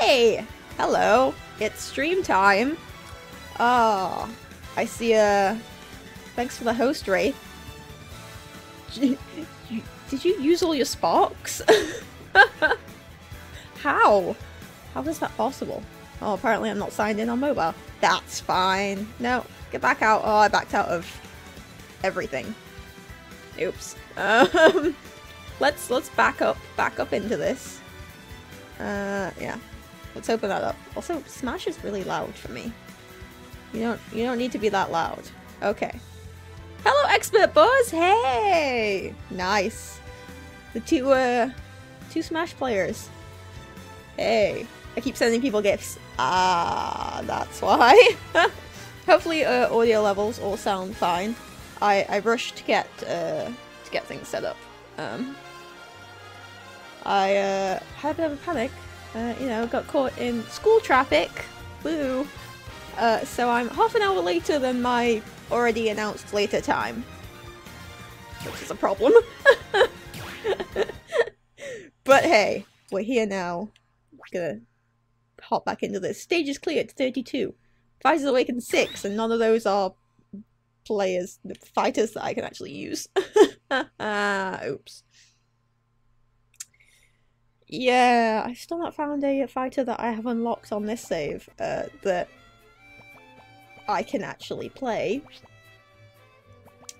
Hey! Hello. It's stream time. Oh, I see a... Thanks for the host, Wraith. Did you use all your sparks? How? How is that possible? Oh, apparently I'm not signed in on mobile. That's fine. No, get back out. Oh, I backed out of everything. Oops. Um, let's let's back up back up into this. Uh, yeah. Let's open that up. Also, Smash is really loud for me. You don't you don't need to be that loud. Okay. Hello, Expert Buzz! Hey! Nice. The two, uh, two Smash players. Hey. I keep sending people gifts. Ah, that's why. Hopefully, uh, audio levels all sound fine. I, I rushed to get, uh, to get things set up. Um, I, uh, had a bit of a panic. Uh, you know, got caught in school traffic. Woo! Uh, so I'm half an hour later than my already announced later time. Which is a problem. but hey, we're here now. Gonna hop back into this. Stage is clear at 32. Fighters awakened 6, and none of those are players, fighters that I can actually use. Oops. Yeah, I still not found a fighter that I have unlocked on this save uh, that I can actually play.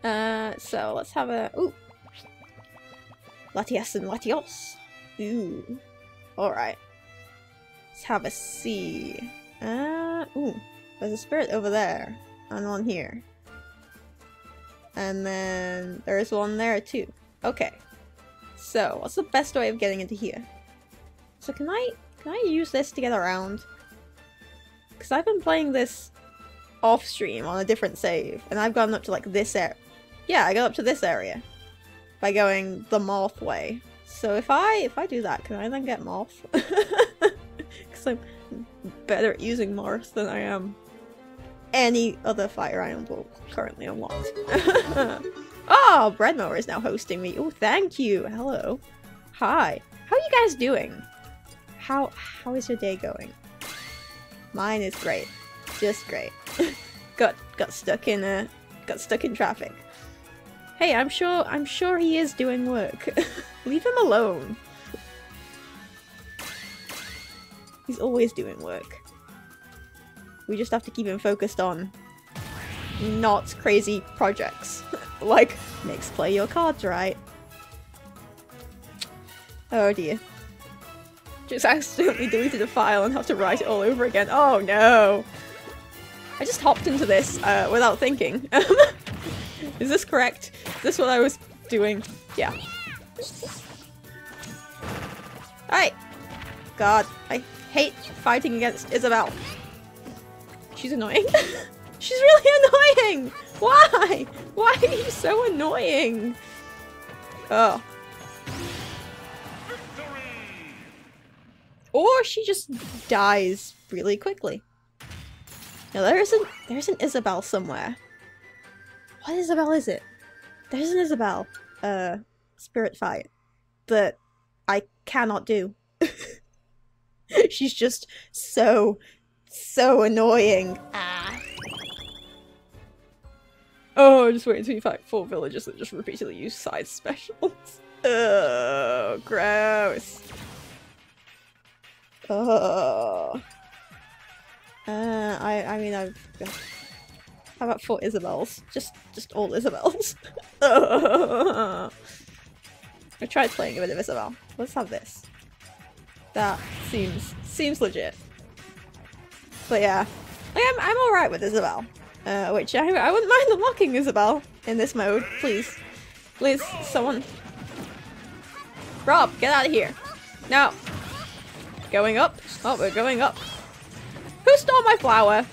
Uh, so let's have a... Ooh! Latias and Latios. Ooh. Alright. Let's have a see. Uh, ooh. There's a spirit over there. And one here. And then there's one there too. Okay. So, what's the best way of getting into here? So can I, can I use this to get around? Because I've been playing this off stream on a different save, and I've gone up to like this area. Yeah, I got up to this area by going the Marth way. So if I if I do that, can I then get Marth? Because I'm better at using Marth than I am any other Fire iron Emblem currently unlocked. oh, Breadmower ah, is now hosting me. Oh, thank you. Hello. Hi. How are you guys doing? How how is your day going? Mine is great. Just great. got got stuck in a got stuck in traffic. Hey, I'm sure I'm sure he is doing work. Leave him alone. He's always doing work. We just have to keep him focused on not crazy projects. like, Mix play your cards right. Oh dear. Just accidentally deleted a file and have to write it all over again. Oh no! I just hopped into this uh, without thinking. Is this correct? Is this what I was doing? Yeah. Alright! God, I hate fighting against Isabelle. She's annoying. She's really annoying! Why? Why are you so annoying? Oh. Or she just dies really quickly. Now there isn't- there's an Isabelle somewhere. What Isabelle is it? There's an Isabelle, uh, spirit fight that I cannot do. She's just so, so annoying. Ah. Oh, just wait until you fight four villagers that just repeatedly use side specials. Oh, gross. Uh, I, I mean, I've... How about four Isabelles? Just, just all Isabelles. I tried playing a bit of Isabelle. Let's have this. That seems, seems legit. But yeah, like, I'm, I'm alright with Isabelle, Uh, which I, I wouldn't mind unlocking Isabelle in this mode, please. Please, someone. Rob, get out of here. No. Going up? Oh, we're going up. Who stole my flower?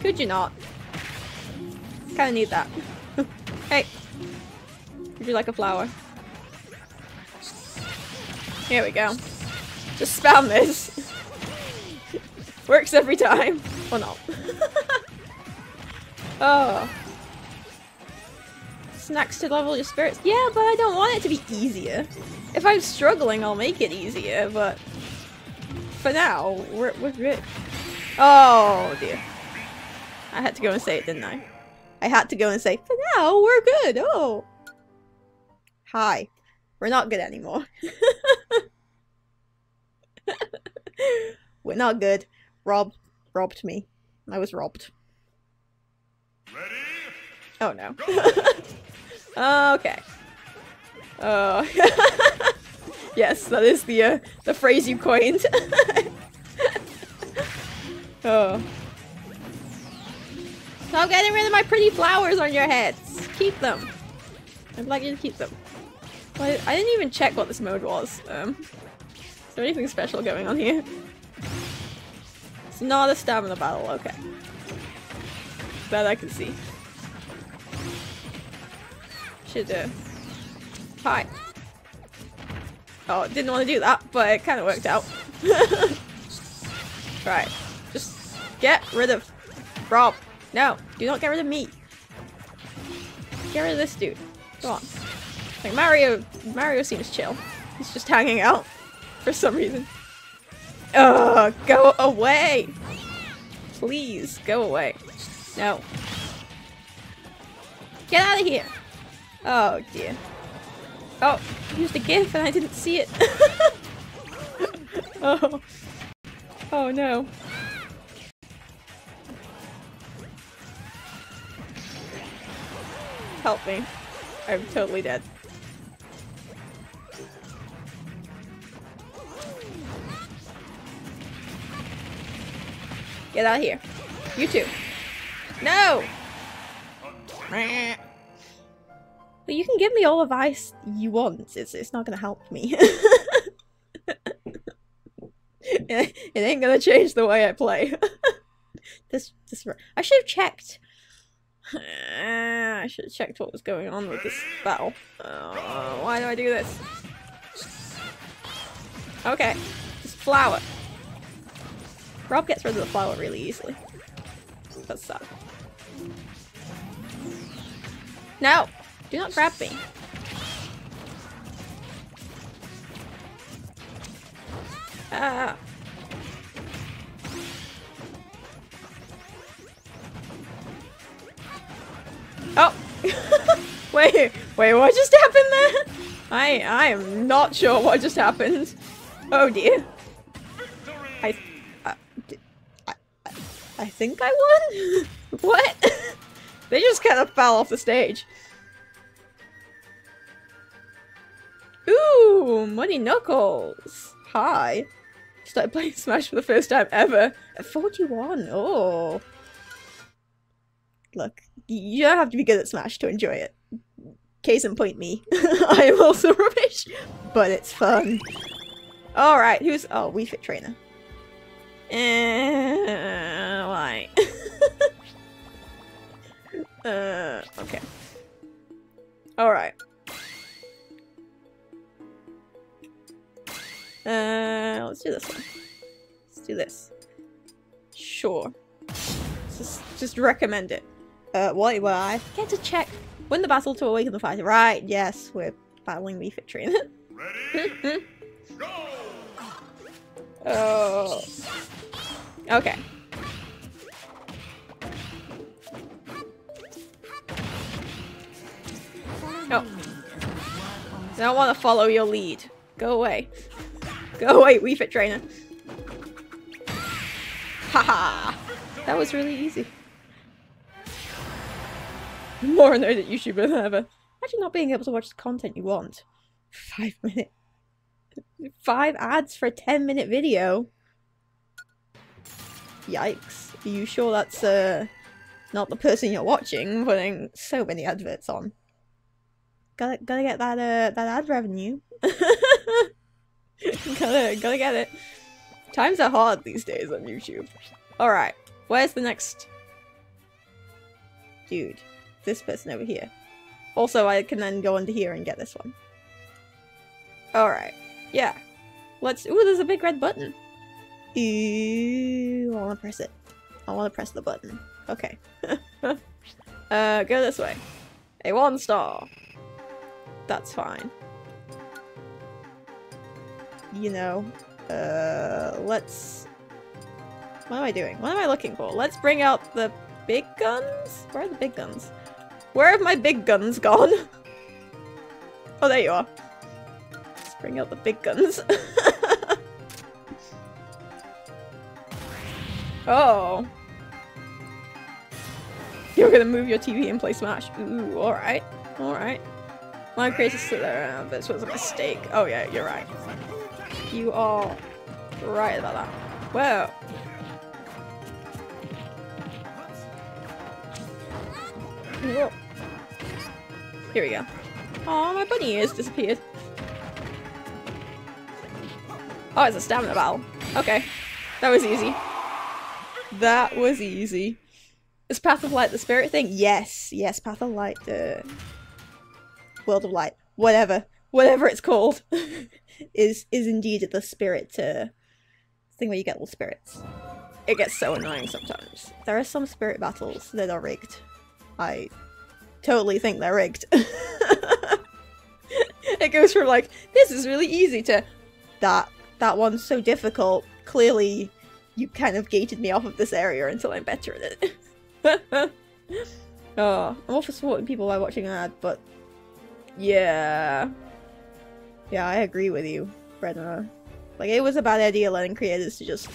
Could you not? Kinda need that. hey. Would you like a flower? Here we go. Just spam this. Works every time. Or not. oh. Snacks to level your spirits. Yeah, but I don't want it to be easier. If I'm struggling, I'll make it easier, but for now, we're, we're good. Oh dear. I had to go and say it, didn't I? I had to go and say, for now, we're good. Oh. Hi. We're not good anymore. we're not good. Rob robbed me. I was robbed. Ready? Oh no. okay. Uh, yes, that is the uh, the phrase you coined. oh. Stop getting rid of my pretty flowers on your heads. Keep them. I'd like you to keep them. Well, I didn't even check what this mode was. Um, is there anything special going on here? It's not a stamina battle, okay. That I can see. Should uh Hi. Oh, didn't want to do that, but it kind of worked out. right. Just get rid of Rob. No, do not get rid of me. Get rid of this dude. Go on. Like Mario, Mario seems chill. He's just hanging out for some reason. Ugh, go away! Please, go away. No. Get out of here! Oh dear. Oh, used a GIF and I didn't see it. oh. Oh no. Help me. I'm totally dead. Get out of here. You too. No! But you can give me all the advice you want. It's, it's not gonna help me. it ain't gonna change the way I play. this, this, I should have checked. I should have checked what was going on with this battle. Uh, why do I do this? Okay, just flower. Rob gets rid of the flower really easily. That's sad. No! Do not grab me. Ah. Oh! wait, wait, what just happened there? I, I am not sure what just happened. Oh dear. I, uh, I, I, I think I won? what? they just kind of fell off the stage. Ooh, Muddy Knuckles. Hi. Started playing Smash for the first time ever at 41. Oh. Look, you don't have to be good at Smash to enjoy it. Case in point me. I am also rubbish, but it's fun. Alright, who's- oh, Wii Fit Trainer. Eh, why? uh, okay. Alright. Uh, let's do this one. Let's do this. Sure. Just, just recommend it. Uh? Well, I get to check. Win the battle to awaken the fighter. Right, yes, we're battling Wii Fit Trainer. Ready? Go! oh. Okay. Oh. I don't want to follow your lead. Go away. Go away, Wii Fit Trainer. Haha! that was really easy. More annoyed at YouTuber than ever. Imagine not being able to watch the content you want. Five minute. Five ads for a 10 minute video. Yikes. Are you sure that's uh, not the person you're watching putting so many adverts on? Gotta, gotta get that, uh, that ad revenue. gotta, gotta get it. Times are hard these days on YouTube. Alright, where's the next... Dude, this person over here. Also, I can then go under here and get this one. Alright, yeah. Let's- ooh, there's a big red button. I wanna press it. I wanna press the button. Okay. uh, go this way. A one star. That's fine. You know, Uh, let's... What am I doing? What am I looking for? Let's bring out the big guns? Where are the big guns? Where have my big guns gone? oh, there you are. Let's bring out the big guns. oh. You're gonna move your TV and play Smash. Ooh, alright. Alright. My creator stood there, uh, this was a mistake. Oh yeah, you're right. You are right about that. Whoa. Whoa. Here we go. Oh, my bunny ears disappeared. Oh, it's a stamina battle. Okay. That was easy. That was easy. Is Path of Light the spirit thing? Yes. Yes, Path of Light, the World of Light. Whatever. Whatever it's called. is is indeed the spirit uh, thing where you get little spirits. It gets so annoying sometimes. There are some spirit battles that are rigged. I totally think they're rigged. it goes from like, this is really easy to that that one's so difficult. Clearly you kind of gated me off of this area until I'm better at it. oh, I'm all for supporting people by watching an ad, but yeah. Yeah, I agree with you, Brenna. Like, it was a bad idea letting creators to just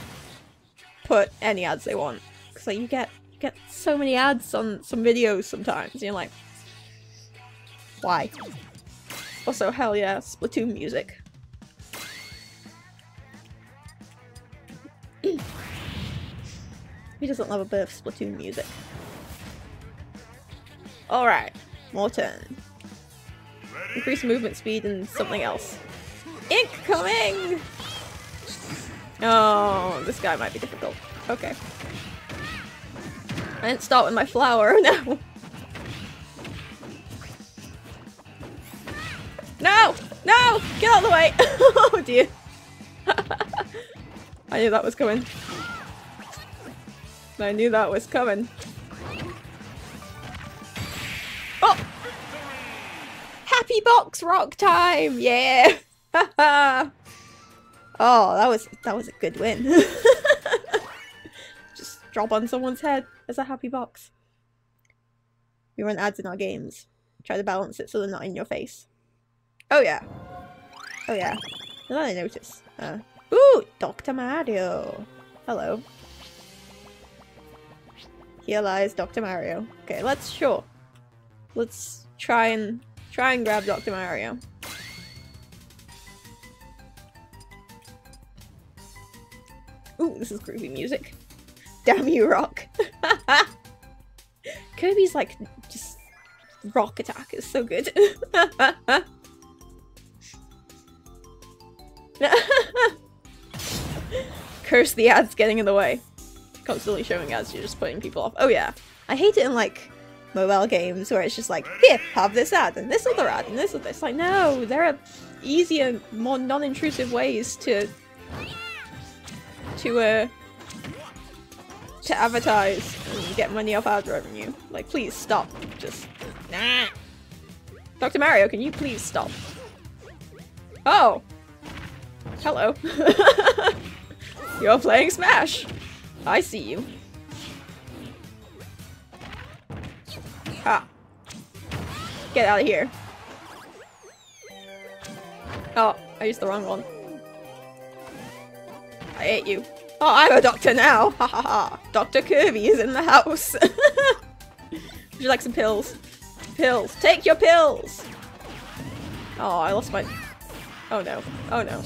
put any ads they want. Because, like, you get, you get so many ads on some videos sometimes, you're like, why? Also, hell yeah, Splatoon music. Who doesn't love a bit of Splatoon music? Alright, more turn. Increase movement speed and something else. Incoming! Oh, this guy might be difficult. Okay. I didn't start with my flower, no! No! No! Get out of the way! oh dear. I knew that was coming. I knew that was coming. Oh! Happy box rock time! Yeah! oh, that was that was a good win. Just drop on someone's head as a happy box. We run ads in our games. Try to balance it so they're not in your face. Oh yeah. Oh yeah. Then I notice. Uh, ooh! Dr. Mario! Hello. Here lies Dr. Mario. Okay, let's sure. Let's try and try and grab Dr. Mario. Ooh, this is groovy music. Damn you, Rock. Kirby's like just rock attack is so good. Curse the ads getting in the way. Constantly showing ads, you're just putting people off. Oh yeah. I hate it in like mobile games where it's just like, here, have this ad and this other ad and this other. It's like, no, there are easier, more non-intrusive ways to to uh to advertise and get money off ad revenue. Like, please stop. Just nah. Dr. Mario, can you please stop? Oh, Hello. You're playing Smash. I see you. Ah. Get out of here. Oh, I used the wrong one. I hate you. Oh, I'm a doctor now! Ha ha ha! Dr. Kirby is in the house! Would you like some pills? Pills! Take your pills! Oh, I lost my... Oh no. Oh no.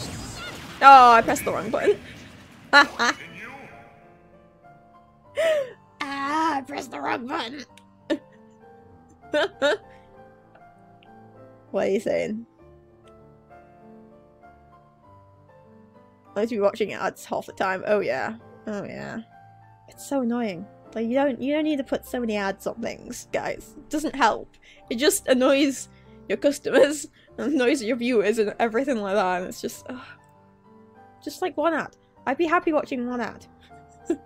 Oh, I pressed the wrong button. ah, I pressed the wrong button. what are you saying? I must be watching ads half the time. Oh yeah. Oh yeah. It's so annoying. Like you don't you don't need to put so many ads on things, guys. It doesn't help. It just annoys your customers and annoys your viewers and everything like that. And it's just. Ugh. Just like one ad. I'd be happy watching one ad.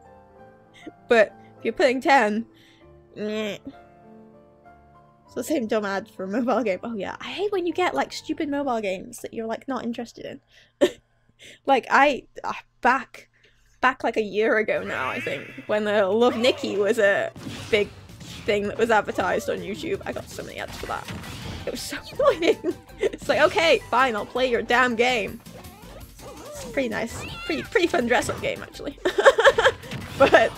but if you're putting 10, meh. It's the same dumb ad for a mobile game. Oh yeah, I hate when you get like stupid mobile games that you're like not interested in. like I uh, back back like a year ago now, I think, when the Love Nikki was a big thing that was advertised on YouTube. I got so many ads for that. It was so annoying. it's like, okay, fine, I'll play your damn game. It's pretty nice. Pretty pretty fun dress up game actually. but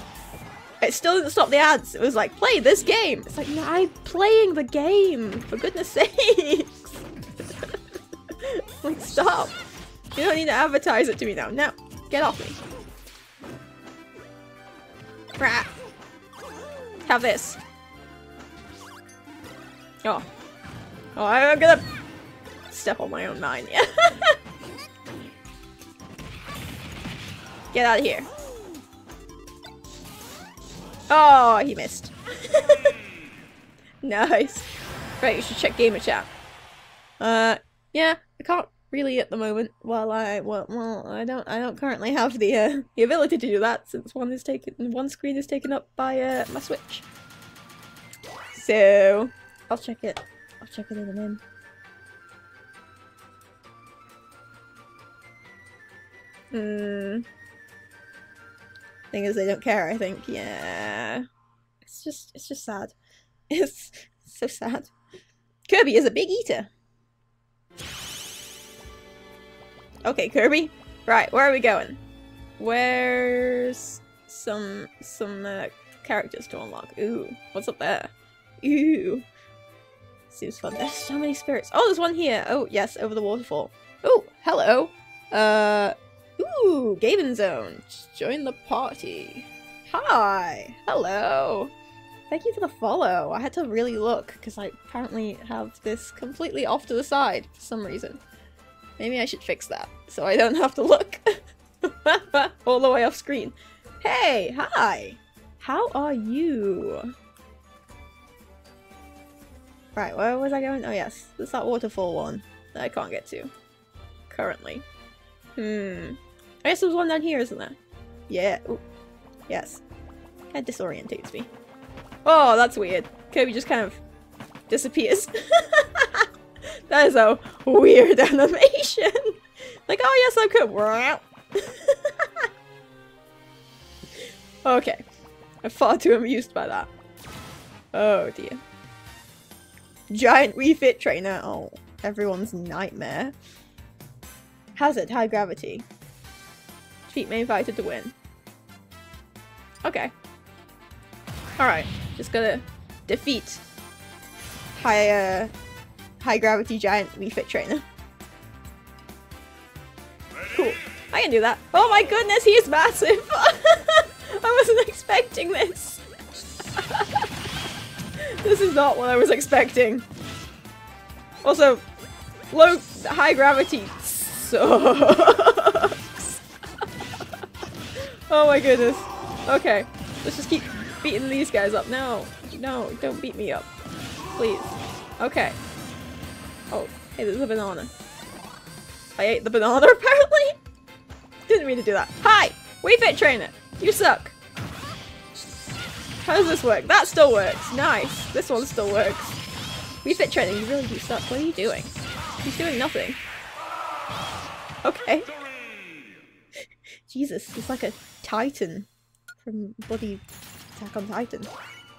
it still didn't stop the ads. It was like, play this game. It's like, no, I'm playing the game, for goodness sakes. like, stop. You don't need to advertise it to me now. No, get off me. Crap. Have this. Oh. Oh, I'm gonna step on my own mine, yeah. Get out of here. Oh, he missed. nice. Right, you should check gamer chat. Uh, yeah, I can't really at the moment. While I well, well I don't I don't currently have the uh, the ability to do that since one is taken one screen is taken up by uh, my Switch. So I'll check it. I'll check it in a minute. Hmm. Thing is, they don't care. I think. Yeah. It's just, it's just sad. It's so sad. Kirby is a big eater. Okay, Kirby. Right, where are we going? Where's some some uh, characters to unlock? Ooh, what's up there? Ooh. Seems fun. There's so many spirits. Oh, there's one here. Oh, yes, over the waterfall. Oh, hello. Uh, ooh, Gaben Zone. Join the party. Hi. Hello. Thank you for the follow. I had to really look because I apparently have this completely off to the side for some reason. Maybe I should fix that so I don't have to look all the way off screen. Hey, hi. How are you? Right, where was I going? Oh yes, there's that waterfall one that I can't get to. Currently. Hmm. I guess there's one down here, isn't there? Yeah. Ooh. Yes. That disorientates me. Oh, that's weird. Kirby just kind of disappears. that is a weird animation. like, oh yes, I'm good. okay. I'm far too amused by that. Oh dear. Giant Wii Fit trainer. Oh, everyone's nightmare. Hazard, high gravity. Defeat main fighter to win. Okay. Alright, just gotta defeat high, uh, high gravity giant Wii Fit trainer. Cool. I can do that. Oh my goodness, he's massive! I wasn't expecting this. this is not what I was expecting. Also, low, high gravity sucks. oh my goodness. Okay, let's just keep beating these guys up. No, no, don't beat me up. Please. Okay. Oh, hey, there's a banana. I ate the banana apparently? Didn't mean to do that. Hi! Wii Fit Trainer! You suck! How does this work? That still works. Nice. This one still works. Wii Fit Trainer, you really do suck. What are you doing? He's doing nothing. Okay. Jesus, he's like a titan from bloody Attack on Titan.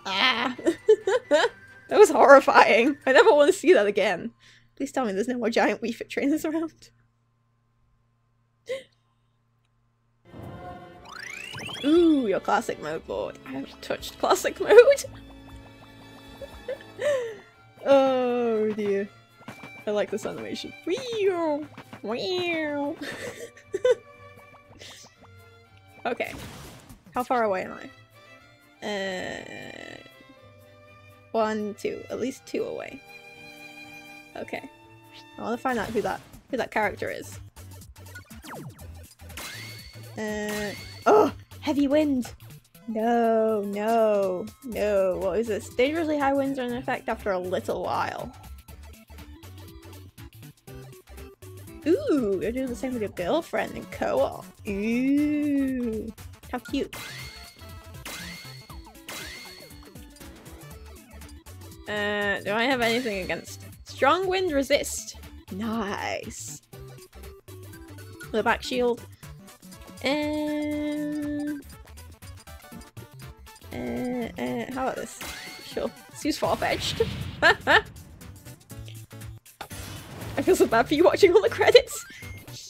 Ah! that was horrifying. I never want to see that again. Please tell me there's no more giant Wii Fit trainers around. Ooh, your classic mode board. I haven't touched classic mode. oh dear. I like this animation. Wee Okay. How far away am I? Uh, one, two. At least two away. Okay. I want to find out who that who that character is. Uh, oh! Heavy wind! No, no, no. What is this? Dangerously high winds are in effect after a little while. Ooh, you're doing the same with your girlfriend in co-op. Ooh, how cute. Uh, do I have anything against strong wind resist? Nice. a back shield. And uh, uh, how about this? Sure, seems far-fetched. I feel so bad for you watching all the credits.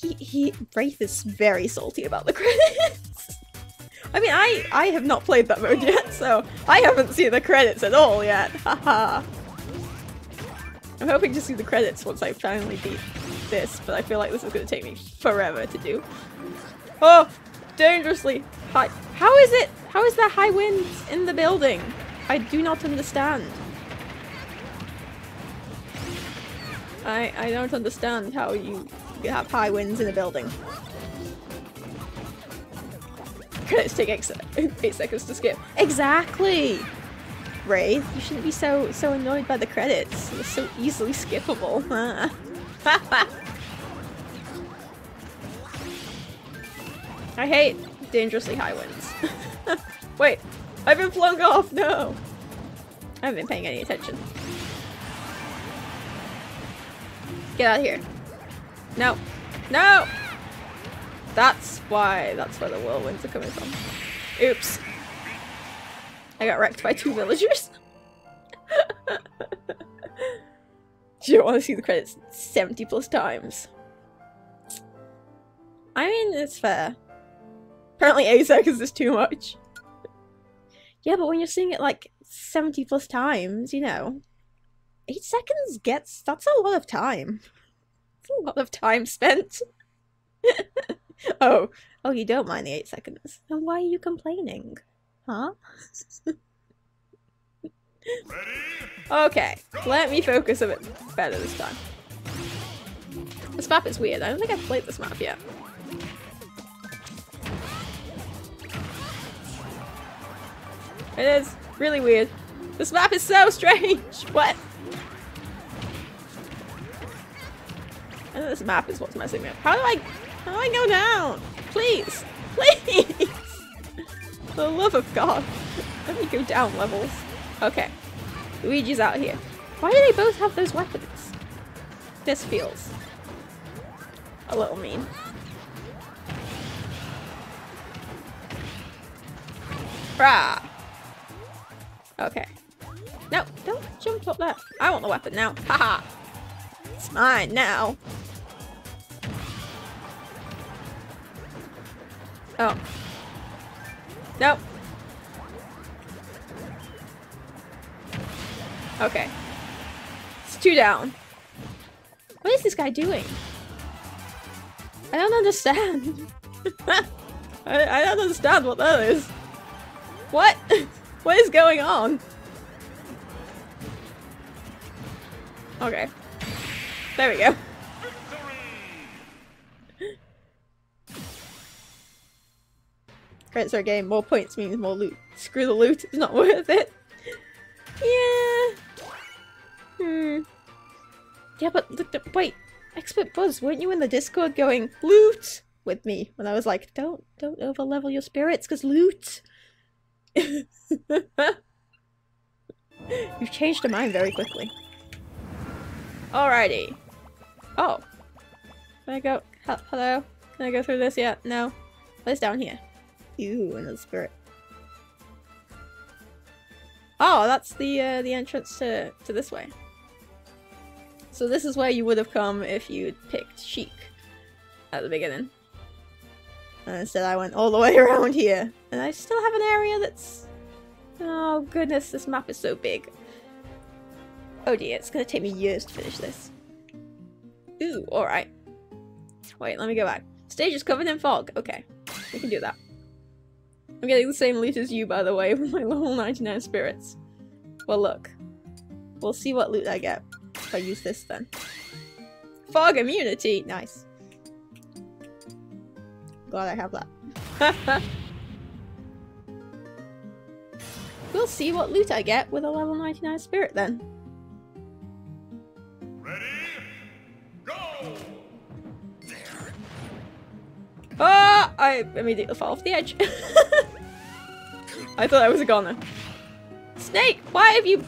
He, he, Wraith is very salty about the credits. I mean, I, I have not played that mode yet, so I haven't seen the credits at all yet. Haha. I'm hoping to see the credits once I finally beat this, but I feel like this is going to take me forever to do. Oh, dangerously high. How is it? How is there high winds in the building? I do not understand. I I don't understand how you have high winds in a building. Credits take eight, eight seconds to skip. Exactly! Wraith, you shouldn't be so so annoyed by the credits. They're so easily skippable. I hate dangerously high winds. Wait, I've been flung off, no! I haven't been paying any attention. Get out of here. No. No! That's why, that's where the whirlwinds are coming from. Oops. I got wrecked by two villagers. you don't want to see the credits 70 plus times. I mean, it's fair. Apparently 8 seconds is too much. yeah, but when you're seeing it like 70 plus times, you know, 8 seconds gets- that's a lot of time. A lot of time spent. oh, oh, you don't mind the 8 seconds. Then why are you complaining? Huh? Okay, let me focus a bit better this time. This map is weird. I don't think I've played this map yet. It is really weird. This map is so strange. What? Know this map is what's messing me up. How do I, how do I go down? Please, please. For the love of God, let me go down levels. Okay, Luigi's out here. Why do they both have those weapons? This feels a little mean. Brah! Okay. No, don't jump up there. I want the weapon now. Haha! It's mine now. Oh. Nope. Okay. It's two down. What is this guy doing? I don't understand. I, I don't understand what that is. What? what is going on? Okay. There we go. Credits our game. More points means more loot. Screw the loot. It's not worth it. Yeah. Hmm. Yeah, but look, wait. Expert Buzz, weren't you in the Discord going loot with me when I was like, don't don't overlevel your spirits, cause loot. You've changed your mind very quickly. Alrighty. Oh. Can I go? hello? Can I go through this yet? No. What's down here? Ew, another spirit. Oh, that's the uh, the entrance to to this way. So this is where you would have come if you'd picked Sheik at the beginning. And instead I went all the way around here. And I still have an area that's... Oh goodness, this map is so big. Oh dear, it's gonna take me years to finish this. Ooh, alright. Wait, let me go back. Stage is covered in fog. Okay, we can do that. I'm getting the same loot as you, by the way, with my level 99 spirits. Well, look. We'll see what loot I get if I use this then. Fog immunity! Nice. Glad I have that. we'll see what loot I get with a level 99 spirit then. Ready? Ah! Oh, I immediately fell off the edge. I thought I was a goner. Snake, why have you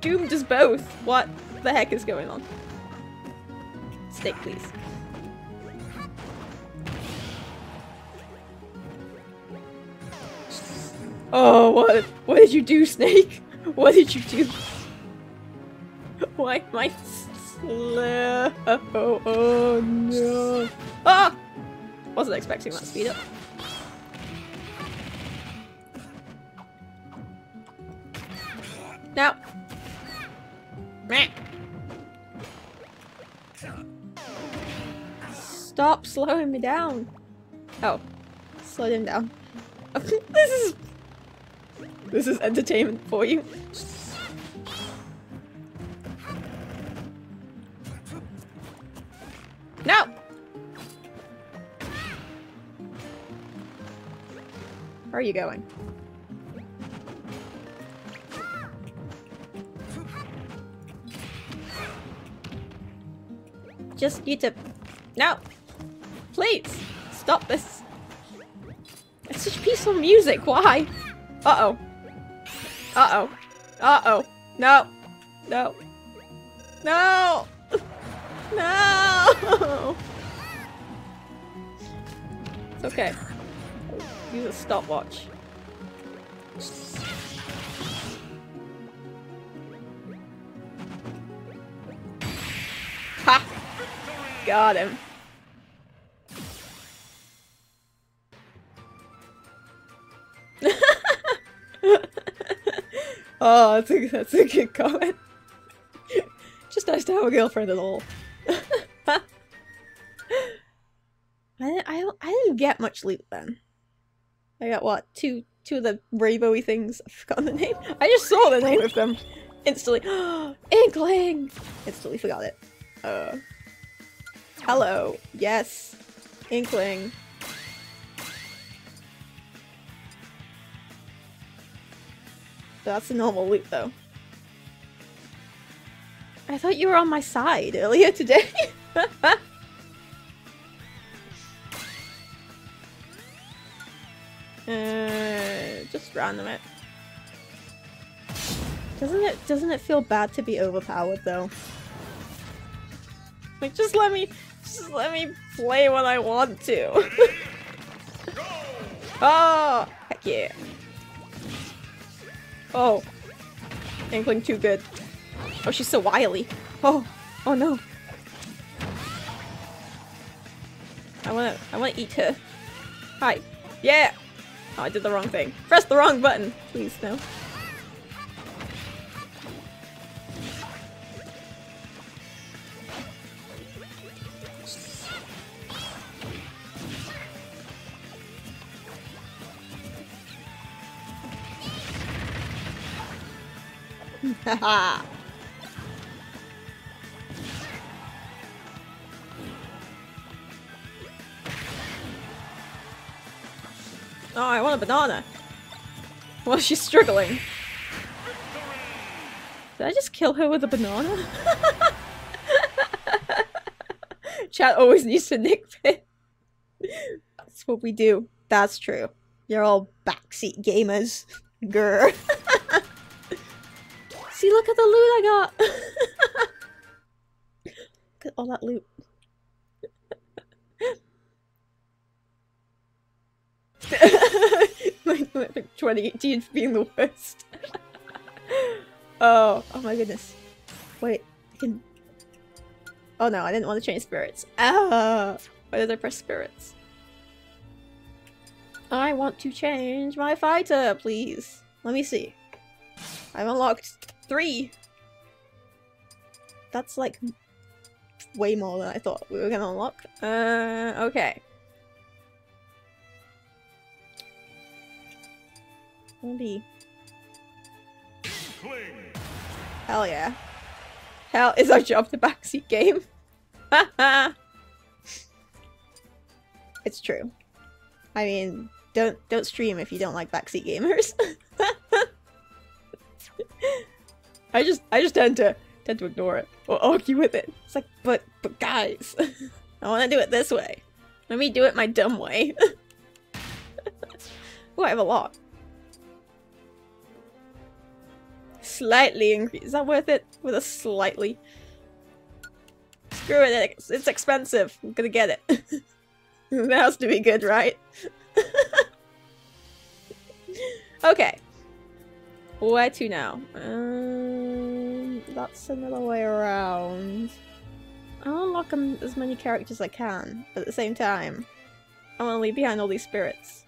doomed us both? What the heck is going on? Snake, please. Oh, what? What did you do, Snake? What did you do? Why am I slow? Oh, oh, oh no. Ah! Wasn't expecting that speed up. Now. Meh. Stop slowing me down. Oh, slow him down. this is this is entertainment for you. No. Where are you going? Just need to... No! Please! Stop this! It's such peaceful music, why? Uh-oh. Uh-oh. Uh-oh. No! No! No! No! It's okay. Use a stopwatch. Ha! Got him. oh, that's a, that's a good comment. Just nice to have a girlfriend at all. I didn't, I I didn't get much loot then. I got what two two of the rainbowy things. I've forgotten the name. I just saw the name of them instantly. Inkling. Instantly forgot it. Uh. Hello. Yes. Inkling. That's a normal loop though. I thought you were on my side earlier today. Uh, just random it. Doesn't it doesn't it feel bad to be overpowered though? Like just let me just let me play when I want to. oh heck yeah. Oh. Inkling too good. Oh, she's so wily. Oh, oh no. I wanna, I wanna eat her. Hi. Yeah! Oh, I did the wrong thing. Press the wrong button. Please, no. Haha. oh, I want a banana. Well, she's struggling. Did I just kill her with a banana? Chat always needs to nitpick. That's what we do. That's true. You're all backseat gamers. Grr. See, look at the loot I got! look at all that loot. like, like 2018 being the worst. oh, oh my goodness. Wait, I can... Oh no, I didn't want to change spirits. Ah! Why did I press spirits? I want to change my fighter, please. Let me see. I've unlocked three. That's like way more than I thought we were gonna unlock. Uh, okay. Maybe. Hell yeah. Hell is our job the backseat game. it's true. I mean, don't don't stream if you don't like backseat gamers. I just I just tend to tend to ignore it or argue with it. It's like, but but guys, I want to do it this way. Let me do it my dumb way. oh, I have a lot. Slightly increase. Is that worth it? With a slightly. Screw it. It's, it's expensive. I'm gonna get it. that has to be good, right? okay. Where to now? Um, that's another way around. I'll unlock as many characters as I can, but at the same time, I want to leave behind all these spirits.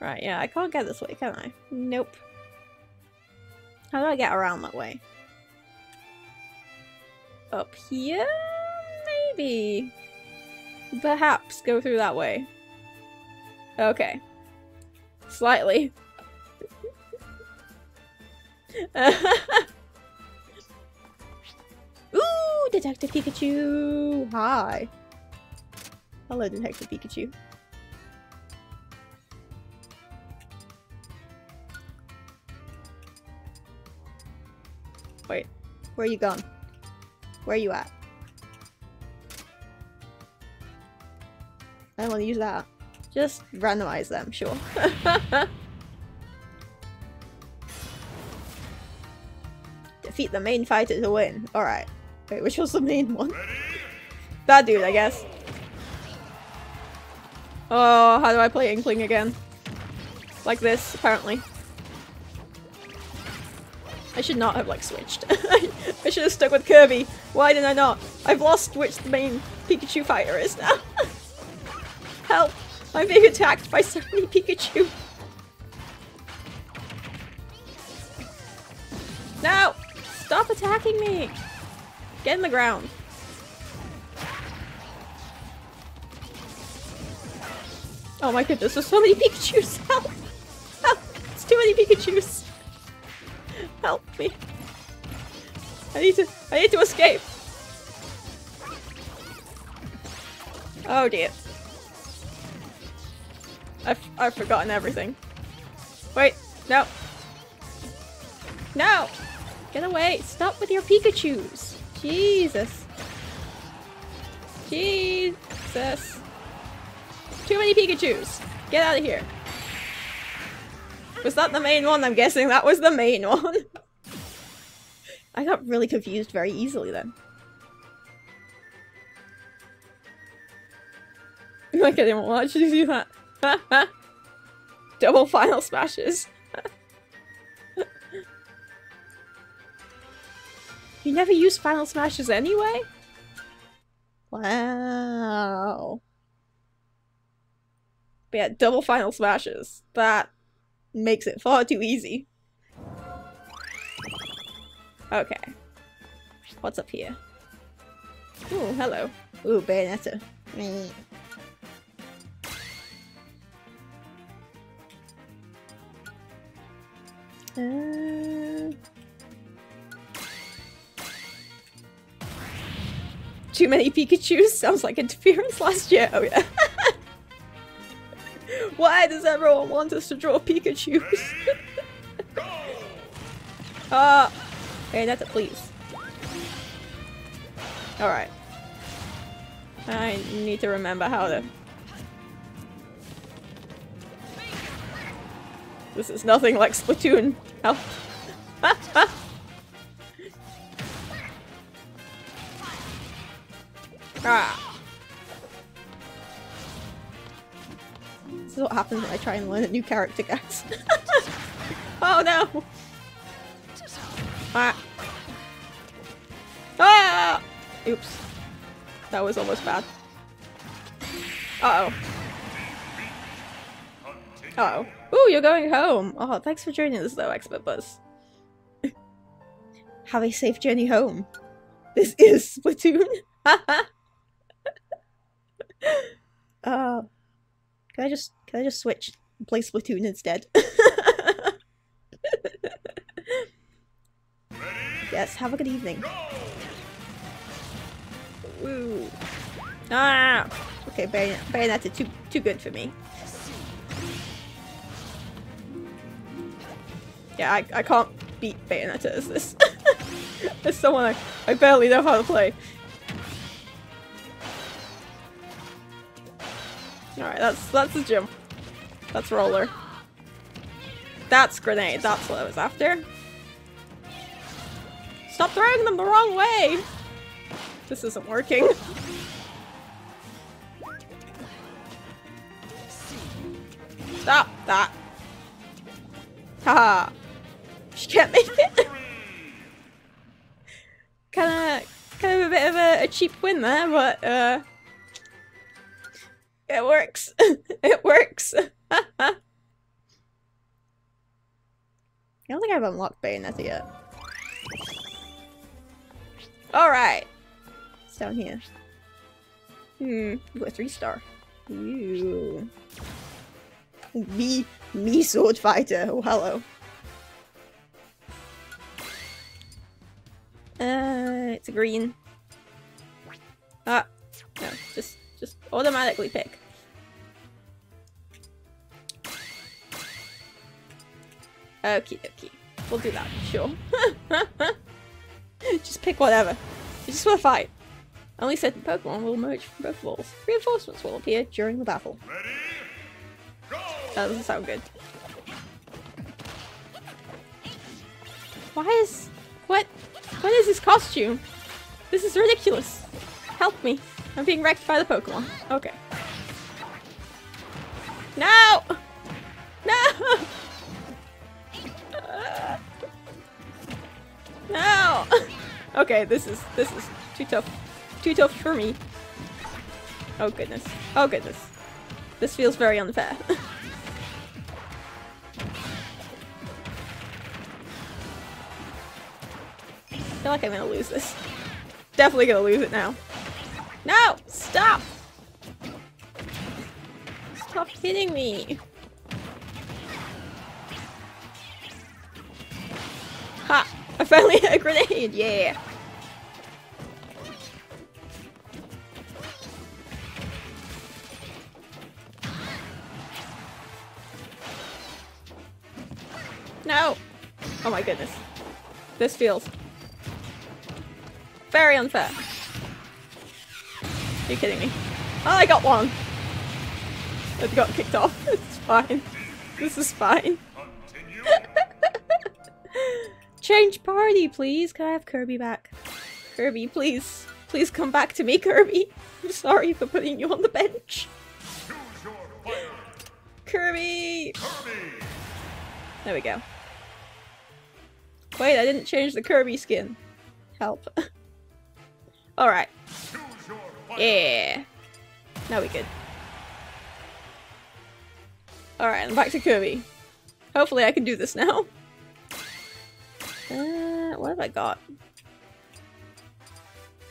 Right, yeah, I can't get this way, can I? Nope. How do I get around that way? Up here? Maybe. Perhaps go through that way. Okay. Slightly. Ooh, Detective Pikachu! Hi. Hello, Detective Pikachu. Where you gone? Where are you at? I don't want to use that. Just randomize them, sure. Defeat the main fighter to win. Alright. Wait, which was the main one? That dude, I guess. Oh, how do I play Inkling again? Like this, apparently. I should not have, like, switched. I should have stuck with Kirby. Why did I not? I've lost which the main Pikachu fighter is now. Help! I'm being attacked by so many Pikachu. No! Stop attacking me! Get in the ground. Oh my goodness, there's so many Pikachus! Help! Help! It's too many Pikachus! Help me! I need to- I need to escape! Oh dear. I've, I've forgotten everything. Wait, no. No! Get away! Stop with your Pikachus! Jesus. Jesus. Too many Pikachus! Get out of here. Was that the main one? I'm guessing that was the main one. I got really confused very easily then. Like I didn't watch you do that. Double final smashes. you never use final smashes anyway? Wow. But yeah, double final smashes. That makes it far too easy. Okay. What's up here? Ooh, hello. Ooh, Bayonetta. Me. Uh... Too many Pikachus sounds like interference last year. Oh yeah. Why does everyone want us to draw Pikachus? Ah, uh, hey, that's a please. All right. I need to remember how to. This is nothing like Splatoon. Help. ah. This is what happens when I try and learn a new character, guys. oh no! Ah. Ah! Oops. That was almost bad. Uh-oh. Uh-oh. Ooh, you're going home! Oh, thanks for joining us though, Expert Buzz. Have a safe journey home. This is Splatoon! uh, can I just, can I just switch and play Splatoon instead? yes, have a good evening. Woo. Ah! Okay, Bayon Bayonetta too too good for me. Yeah, I, I can't beat Bayonetta as this. as someone I, I barely know how to play. Alright, that's that's the gym. That's roller. That's grenade, that's what I was after. Stop throwing them the wrong way! This isn't working. Stop that. Haha. She can't make it. kind of, kind of a bit of a, a cheap win there, but uh, it works. it works. I don't think I've unlocked Bayonetta yet. Alright. Down here. Hmm, you got a three star. Ooh. Me, me sword fighter. Oh, hello. Uh, it's a green. Ah, no, just, just automatically pick. Okay, dokie. We'll do that, sure. just pick whatever. You just want to fight. Only certain Pokemon will emerge from both walls. Reinforcements will appear during the battle. Ready? Go! That doesn't sound good. Why is... What? What is this costume? This is ridiculous. Help me. I'm being wrecked by the Pokemon. Okay. No! No! Uh, No! Okay, this is this is too tough. Too tough for me. Oh goodness. Oh goodness. This feels very unfair. I feel like I'm gonna lose this. Definitely gonna lose it now. No! Stop! Stop hitting me! Ha! I finally hit a grenade! Yeah! My goodness. This feels very unfair. Are you kidding me? Oh, I got one! It got kicked off. It's fine. This is fine. Change party, please. Can I have Kirby back? Kirby, please. Please come back to me, Kirby. I'm sorry for putting you on the bench. Choose your fighter. Kirby! Kirby. There we go. Wait, I didn't change the Kirby skin. Help. Alright. Yeah. Now we good. Alright, I'm back to Kirby. Hopefully I can do this now. Uh, what have I got?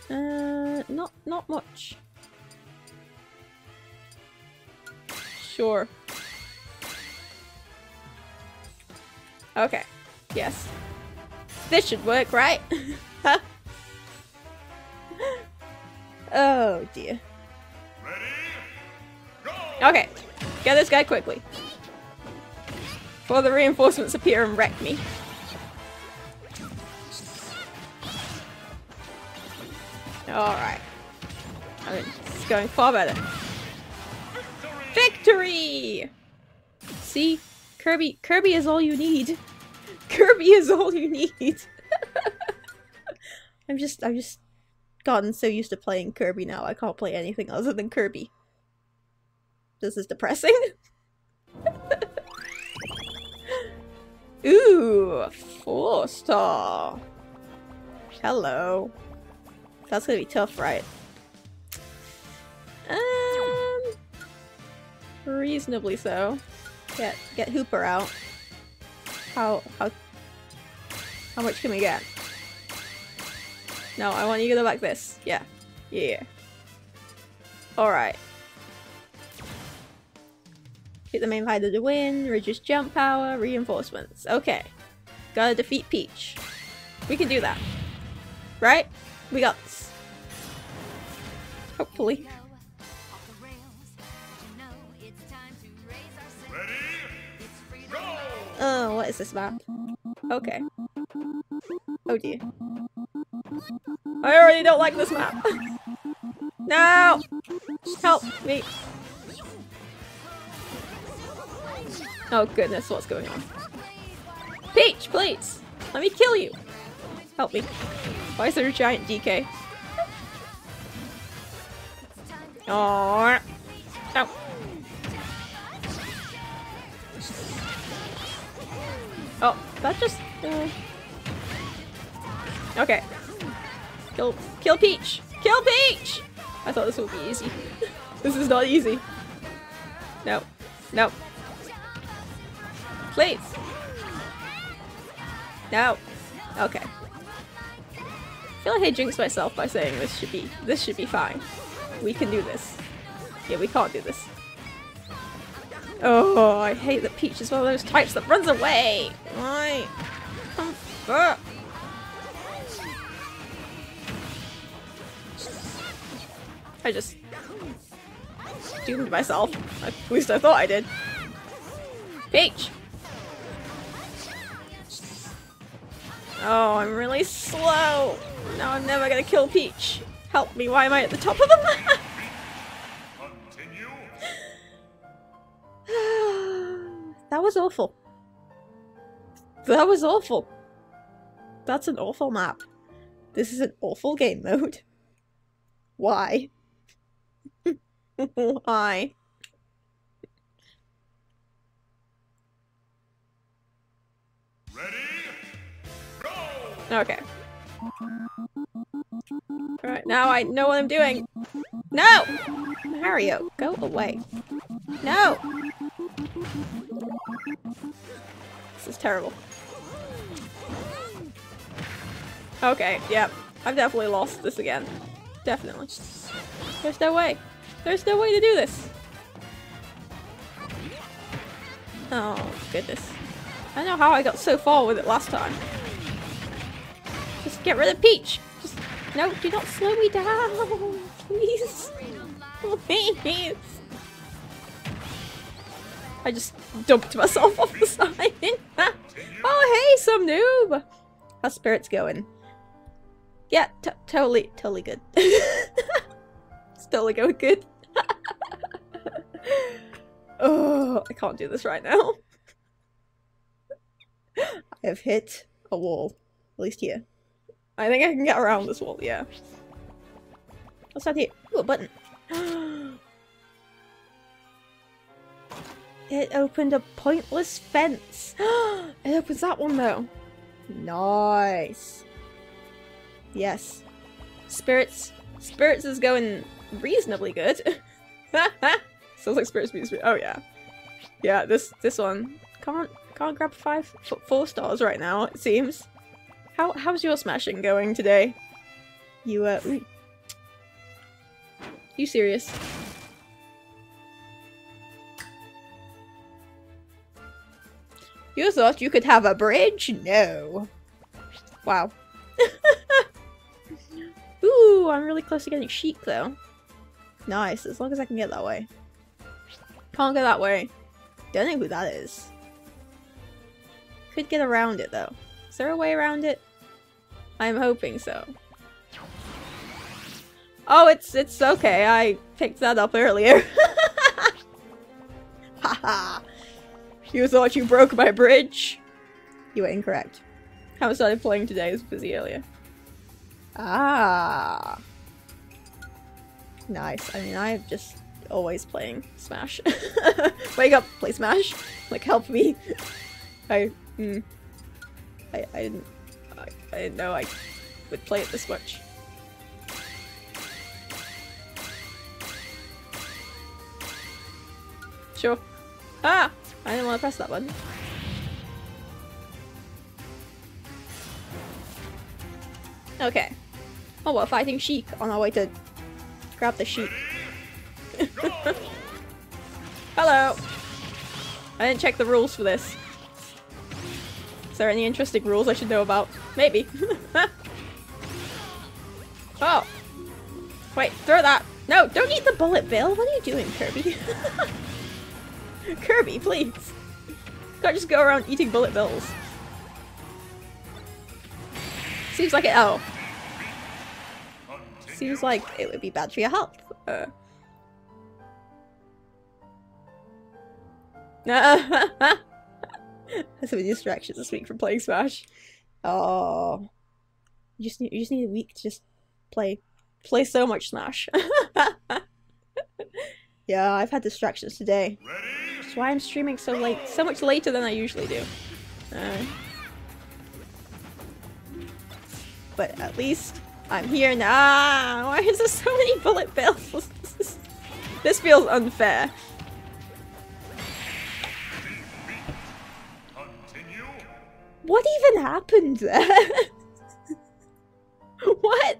Uh, not, not much. Sure. Okay. Yes. This should work, right? Huh. Oh dear. Okay, get this guy quickly. Before the reinforcements appear and wreck me. Alright. I mean, it's going far better. Victory! See? Kirby Kirby is all you need. Kirby is all you need. I'm just I've just gotten so used to playing Kirby now I can't play anything other than Kirby. This is depressing. Ooh, four star. Hello. That's gonna be tough, right? Um, reasonably so. Get get Hooper out. How how how much can we get? No, I want you to go like this. Yeah, yeah. All right. Hit the main fighter to win, reduce jump power, reinforcements. Okay. Gotta defeat Peach. We can do that. Right? We got this. Hopefully. Oh, what is this map? Okay. Oh dear. I already don't like this map. no! Help me. Oh goodness, what's going on? Peach, please! Let me kill you! Help me. Why is there a giant DK? Oh. Oh. Oh, that just... Uh... Okay. Kill, kill Peach! Kill Peach! I thought this would be easy. this is not easy. No. No. Please! No. Okay. I feel like I jinxed myself by saying this should be this should be fine. We can do this. Yeah, we can't do this. Oh, I hate that Peach is one of those types that runs away. Why? Come back. I just doomed myself. At least I thought I did. Peach! Oh, I'm really slow. Now I'm never gonna kill Peach. Help me, why am I at the top of the map? that was awful. That was awful. That's an awful map. This is an awful game mode. Why? Why? Ready? Go! Okay. Alright, now I know what I'm doing. No! Mario, go away. No! This is terrible. Okay, yep. I've definitely lost this again. Definitely. There's no way. There's no way to do this. Oh, goodness. I know how I got so far with it last time. Just get rid of Peach! No, do not slow me down! Please! Please! I just dumped myself off the side. oh, hey, some noob! How's spirits going? Yeah, totally, totally good. it's totally going good. oh, I can't do this right now. I have hit a wall. At least here. I think I can get around this wall, yeah. What's that here? Ooh, a button. it opened a pointless fence. it opens that one though. Nice. Yes. Spirits. Spirits is going reasonably good. Sounds like Spirits means Oh yeah. Yeah, this this one can't can't grab five four stars right now. It seems. How how's your smashing going today? You uh, ooh. you serious? You thought you could have a bridge? No. Wow. Ooh, I'm really close to getting Sheik though. Nice, as long as I can get that way. Can't go that way. Don't know who that is. Could get around it though. Is there a way around it? I'm hoping so. Oh, it's it's okay. I picked that up earlier. Haha. you thought you broke my bridge? You were incorrect. Haven't started playing today. I was busy earlier. Ah. Nice. I mean, I'm just always playing Smash. Wake up, play Smash. Like, help me. I, mm, I, I didn't, I, didn't know I would play it this much. Sure. Ah! I didn't want to press that button. Okay. Oh, we're fighting Sheik on our way to grab the sheep. Hello! I didn't check the rules for this. There any interesting rules I should know about? Maybe. oh! Wait, throw that! No, don't eat the bullet bill! What are you doing, Kirby? Kirby, please! Can't just go around eating bullet bills. Seems like it- oh. Seems like it would be bad for your health. Uh. so many distractions this week from playing Smash. Oh, you just need you just need a week to just play play so much Smash. yeah, I've had distractions today. That's why I'm streaming so late, so much later than I usually do. Uh, but at least I'm here now. Why is there so many bullet bills? this feels unfair. What even happened there? what?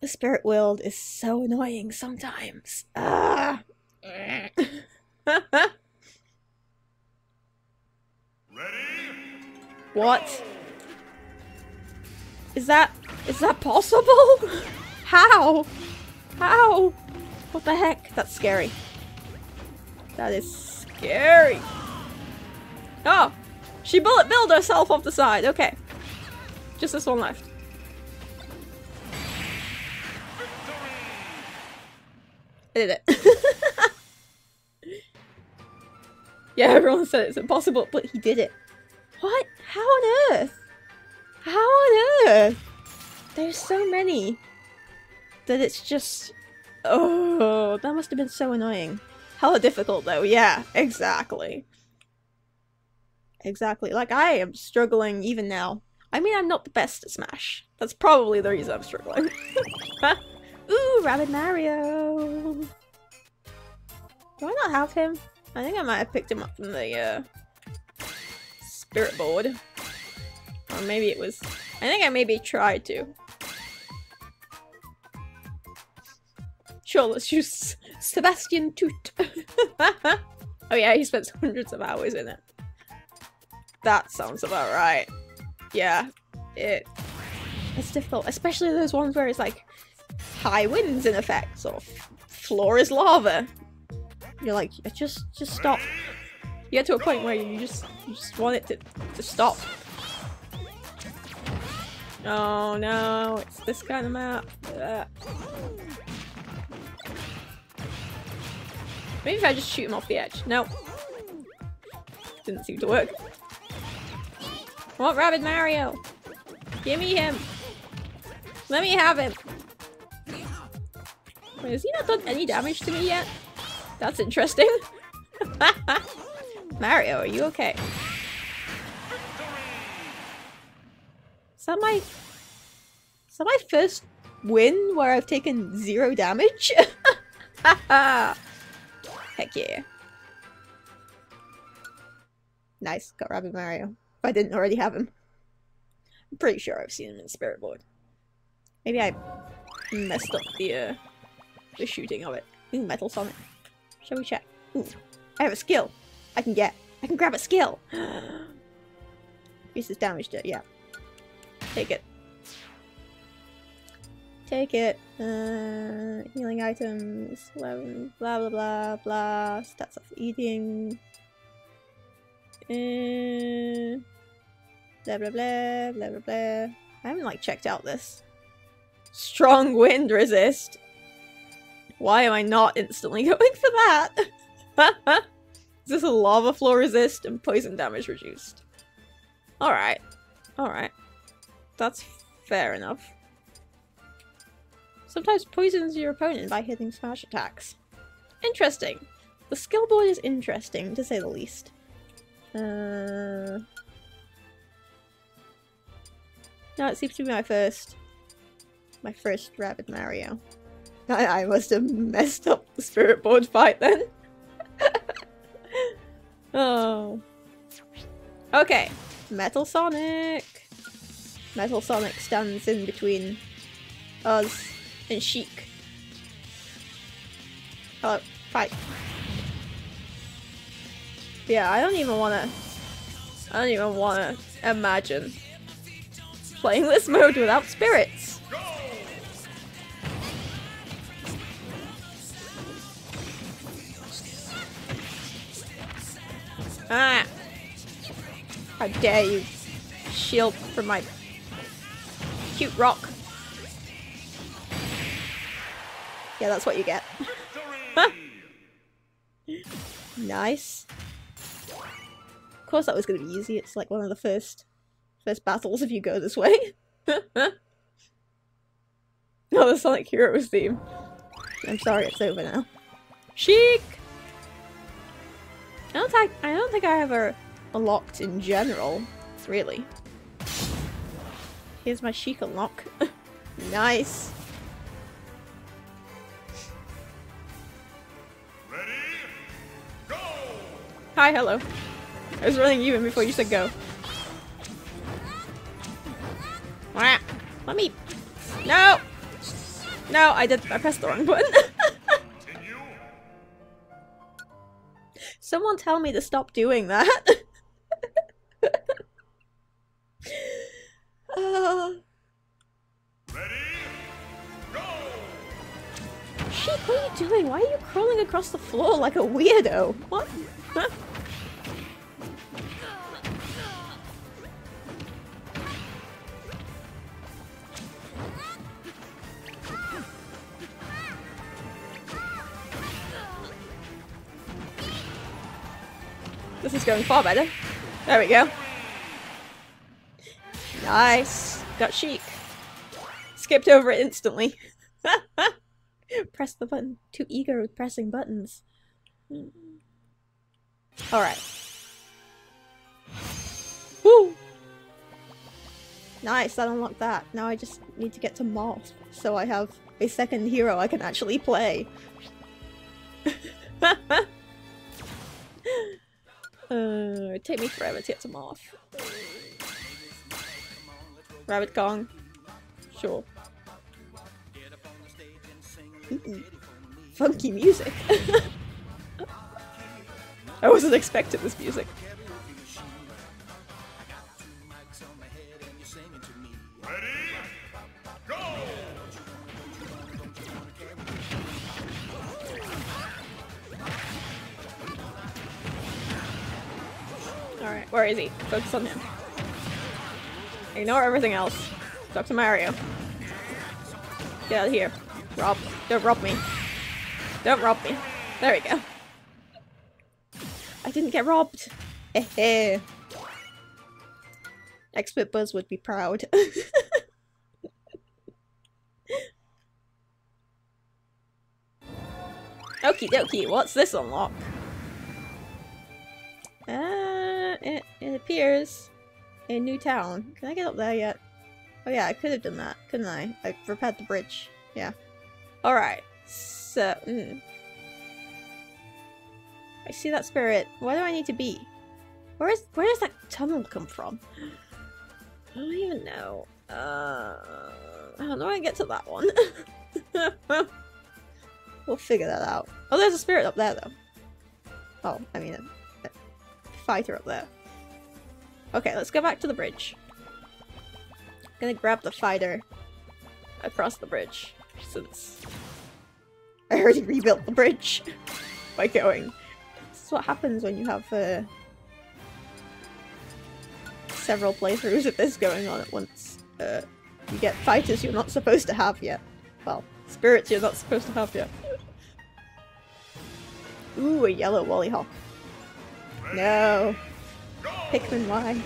The spirit world is so annoying sometimes. Ah. Ready? what? Is that is that possible? How? How? What the heck? That's scary. That is scary. Oh, she bullet billed herself off the side. Okay, just this one left. I did it. yeah, everyone said it's impossible, but he did it. What? How on earth? How on earth? There's so many that it's just. Oh, that must have been so annoying. Hella difficult though. Yeah, exactly. Exactly. Like I am struggling even now. I mean, I'm not the best at Smash. That's probably the reason I'm struggling. Ooh, Rabbid Mario. Do I not have him? I think I might have picked him up from the uh, spirit board. Or maybe it was... I think I maybe tried to. Sure, let's use Sebastian Toot. oh yeah, he spends hundreds of hours in it. That sounds about right. Yeah, it... It's difficult, especially those ones where it's like high winds in effect, or floor is lava. You're like, just, just stop. You get to a point where you just, you just want it to, to stop. Oh no, it's this kind of map. Ugh. Maybe if I just shoot him off the edge. No. Didn't seem to work. What Rabbid Mario? Give me him. Let me have him. Wait, has he not done any damage to me yet? That's interesting. Mario, are you okay? Is that my... Is that my first win where I've taken zero damage? Heck yeah. Nice, got Rabbid Mario. If I didn't already have him. I'm pretty sure I've seen him in Spirit Board. Maybe I messed up the, uh, the shooting of it. Ooh, Metal Sonic. Shall we check? Ooh, I have a skill. I can get. I can grab a skill. Increases damage to yeah. Take it. Take it. Uh, healing items. 11, blah blah blah blah. Stats of eating. Uh, blah blah blah blah blah blah. I haven't like checked out this. Strong wind resist. Why am I not instantly going for that? Is this a lava flow resist and poison damage reduced? Alright. Alright. That's fair enough. Sometimes poisons your opponent by hitting smash attacks. Interesting. The skill board is interesting, to say the least. Uh... No, it seems to be my first... My first Rabbid Mario. I, I must have messed up the spirit board fight then. oh. Okay. Metal Sonic. Metal Sonic stands in between us and Sheik. Oh, fight. Yeah, I don't even wanna... I don't even wanna imagine playing this mode without spirits. Ah! How dare you shield from my cute rock. Yeah, that's what you get. nice. Of course that was gonna be easy, it's like one of the first first battles if you go this way. oh, the Sonic Heroes theme. I'm sorry, it's over now. Sheik! I don't think I don't think I ever unlocked in general, really. Here's my Sheik unlock. nice. Hi, hello. I was running even before you said go. Wah. Let me. No. No, I did. I pressed the wrong button. Someone tell me to stop doing that. uh, Ready? Go! Sheik, what are you doing? Why are you crawling across the floor like a weirdo? What? Huh? This is going far better. There we go. Nice. Got Sheik. Skipped over it instantly. Press the button. Too eager with pressing buttons. Alright. Woo! Nice, that unlocked that. Now I just need to get to Marth, so I have a second hero I can actually play. uh, take me forever to get to Marth. Rabbid Kong. Sure. Funky music. I wasn't expecting this music. He? Focus on him. Ignore everything else. Dr. Mario. Get out of here. Rob. Don't rob me. Don't rob me. There we go. I didn't get robbed. Eh Expert Buzz would be proud. Okie dokie, what's this unlock? Appears a new town. Can I get up there yet? Oh yeah, I could have done that, couldn't I? I repaired the bridge. Yeah. Alright, so... Mm. I see that spirit. Where do I need to be? Where is where does that tunnel come from? I don't even know. Uh, how do I get to that one? we'll figure that out. Oh, there's a spirit up there, though. Oh, I mean, a, a fighter up there. Okay, let's go back to the bridge. I'm gonna grab the fighter across the bridge, since I already rebuilt the bridge by going. This is what happens when you have uh, several playthroughs of this going on at once. Uh, you get fighters you're not supposed to have yet. Well, spirits you're not supposed to have yet. Ooh, a yellow Wally Wollywog. No. Pikmin, why?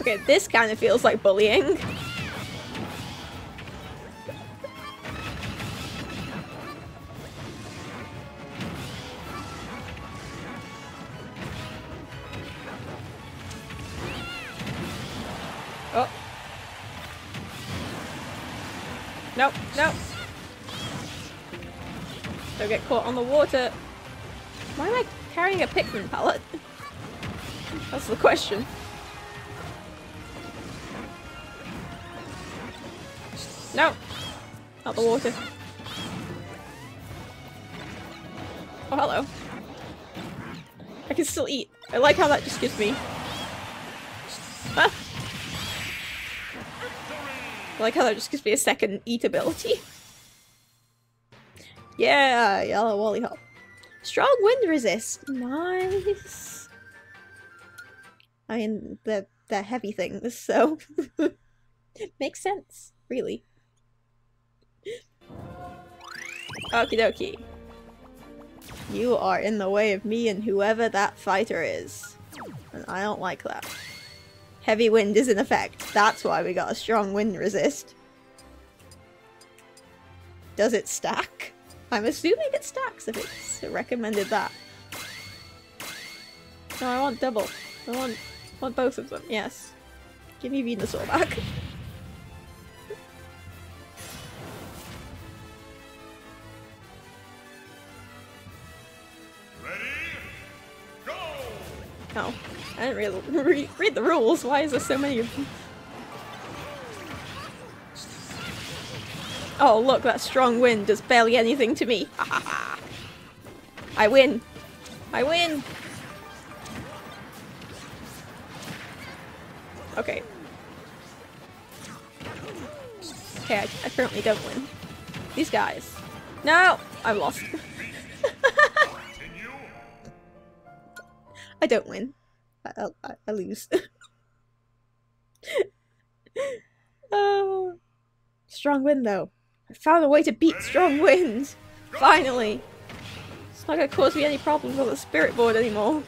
Okay, this kind of feels like bullying. Get caught on the water. Why am I carrying a Pikmin pallet? That's the question. No! Not the water. Oh, hello. I can still eat. I like how that just gives me... Ah! I like how that just gives me a second eat ability. yeah, yellow Wollywog. Strong wind resist. Nice. I mean, they're, they're heavy things, so... Makes sense, really. Okie dokie. You are in the way of me and whoever that fighter is. And I don't like that. Heavy wind is in effect. That's why we got a strong wind resist. Does it stack? I'm assuming it stacks if it's recommended that. No, I want double. I want, want both of them, yes. Give me Venusaur back. Ready? Go! Oh, I didn't read, read, read the rules. Why is there so many Oh, look, that strong wind does barely anything to me. I win. I win. Okay. Okay, I, I currently don't win. These guys. No! I lost. I don't win. I, I, I lose. oh, strong wind though. I found a way to beat strong winds! Finally. It's not gonna cause me any problems on the spirit board anymore.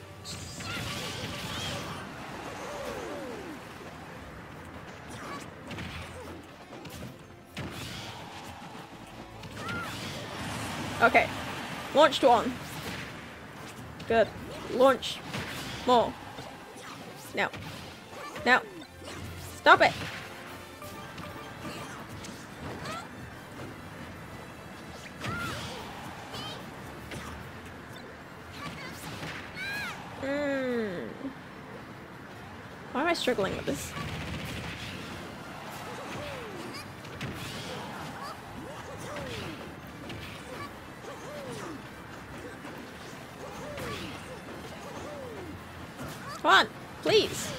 Okay. Launched one. Good. Launch more. Now. Now. Stop it. Mm. Why am I struggling with this? Come on, please.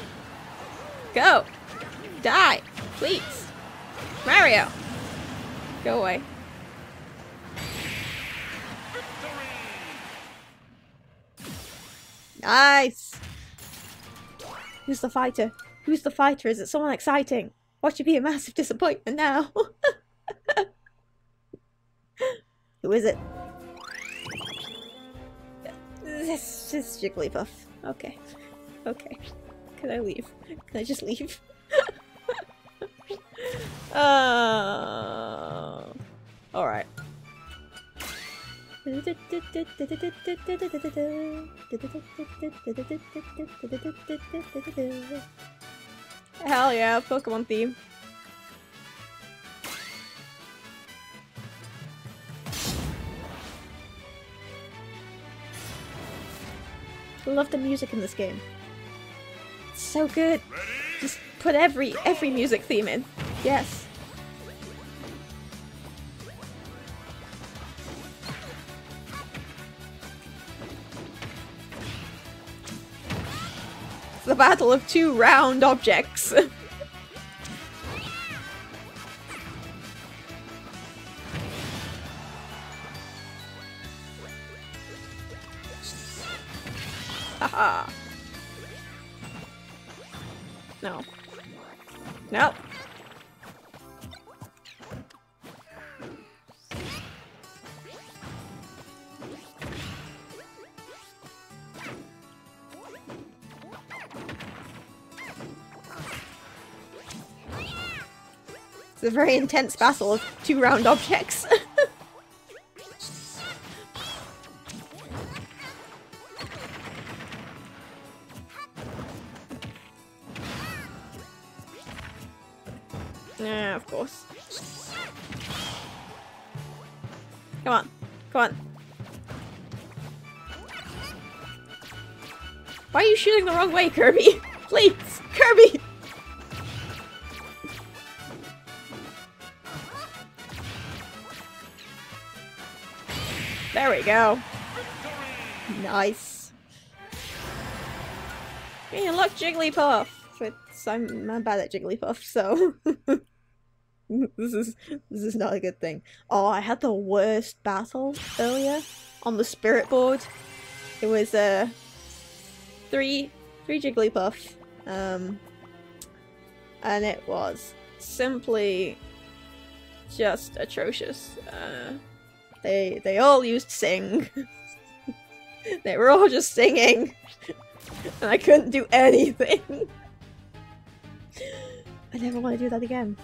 Go. Die, please. Mario. Go away. Nice. Who's the fighter? Who's the fighter? Is it someone exciting? What should be a massive disappointment now. Who is it? This is Jigglypuff. Okay. Okay. Can I leave? Can I just leave? uh... Alright. Hell yeah, Pokemon theme. Love the music in this game. It's so good. Just put every every music theme in. Yes. The battle of two round objects. a very intense battle of two round objects. yeah, of course. Come on. Come on. Why are you shooting the wrong way, Kirby? Please! Go. Nice. Hey, look, Jigglypuff! I'm, I'm bad at Jigglypuff, so... this is this is not a good thing. Oh, I had the worst battle earlier on the spirit board. It was uh three three Jigglypuff. Um and it was simply just atrocious. Uh they they all used sing. they were all just singing. and I couldn't do anything. I never want to do that again.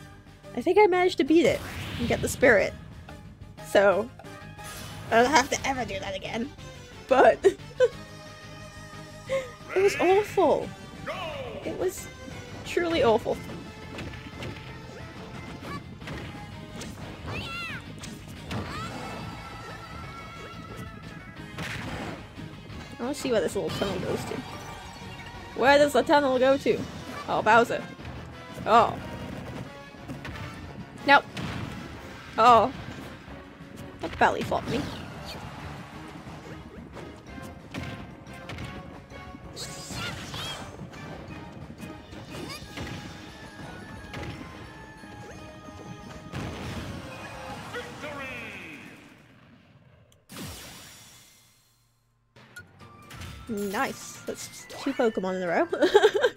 I think I managed to beat it and get the spirit. So, I don't have to ever do that again. But it was awful. It was truly awful. I want to see where this little tunnel goes to. Where does the tunnel go to? Oh, Bowser. Oh. Nope. Oh. That belly flopped me. Nice. That's two Pokemon in a row.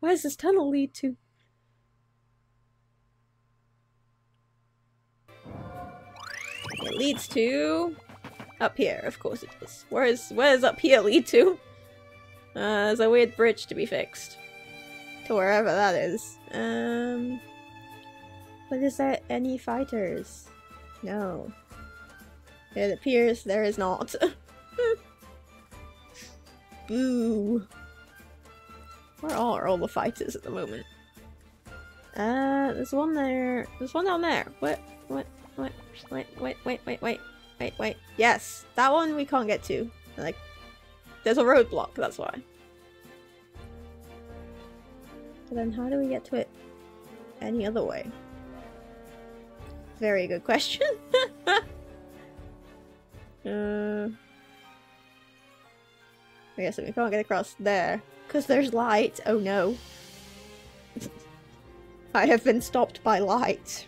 Where does this tunnel lead to? It leads to up here, of course it does. Where is where does up here lead to? Uh, there's a weird bridge to be fixed. To wherever that is. Um But is there any fighters? No. It appears there is not. Boo. Where are all the fighters at the moment? Uh, there's one there. There's one down there. What? What? What? Wait, wait, wait, wait, wait, wait, wait. Yes, that one we can't get to. Like, there's a roadblock, that's why. But then how do we get to it any other way? Very good question. uh... I guess we can't get across there. Because there's light. Oh no. I have been stopped by light.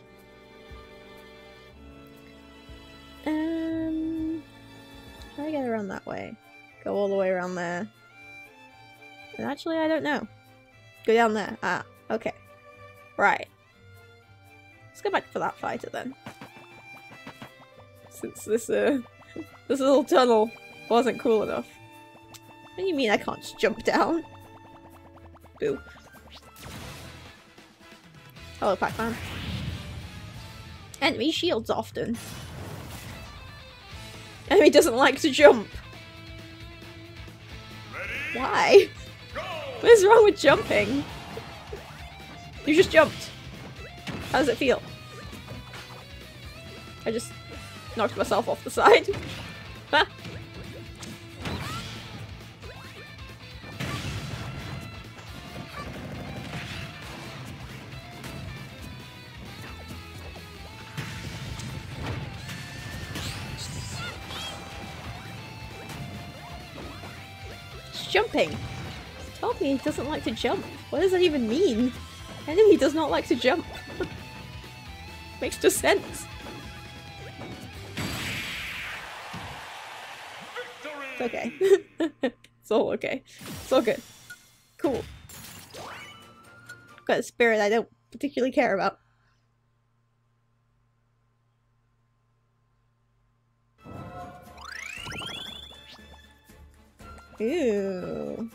Um, how do I get around that way? Go all the way around there. And actually, I don't know. Go down there. Ah, okay. Right. Let's go back for that fighter then. Since this, uh, this little tunnel wasn't cool enough. What do you mean I can't just jump down? Boo. Hello, Pac-Man. Enemy shields often. Enemy doesn't like to jump. Ready? Why? Go! What is wrong with jumping? You just jumped. How does it feel? I just knocked myself off the side. Jumping. Told me he doesn't like to jump. What does that even mean? Enemy does not like to jump. Makes no sense. It's okay. it's all okay. It's all good. Cool. Got a spirit I don't particularly care about. Ooh.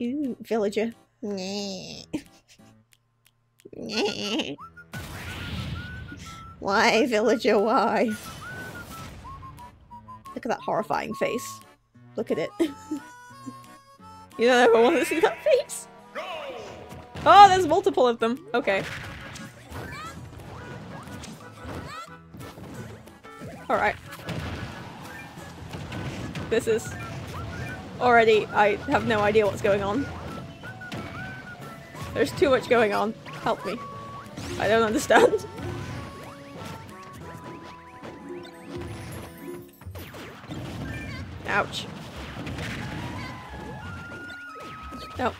Ooh, villager. Why, villager, why? Look at that horrifying face. Look at it. you don't ever want to see that face? Oh, there's multiple of them. Okay. Alright. This is... Already, I have no idea what's going on. There's too much going on. Help me. I don't understand. Ouch. No.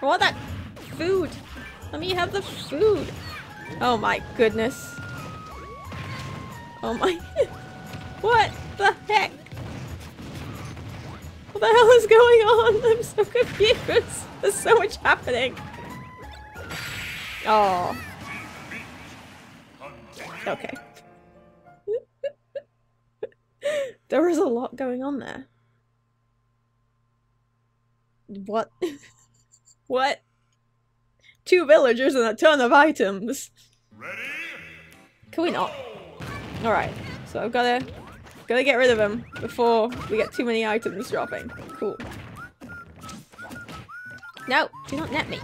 I want that food. Let me have the food. Oh my goodness. Oh my. what the heck? What the hell is going on? I'm so confused. There's so much happening. Oh, Okay. there was a lot going on there. What? what? Two villagers and a ton of items. Ready? Can we not? Alright, so I've gotta gotta get rid of him before we get too many items dropping. Cool. No, do not net me.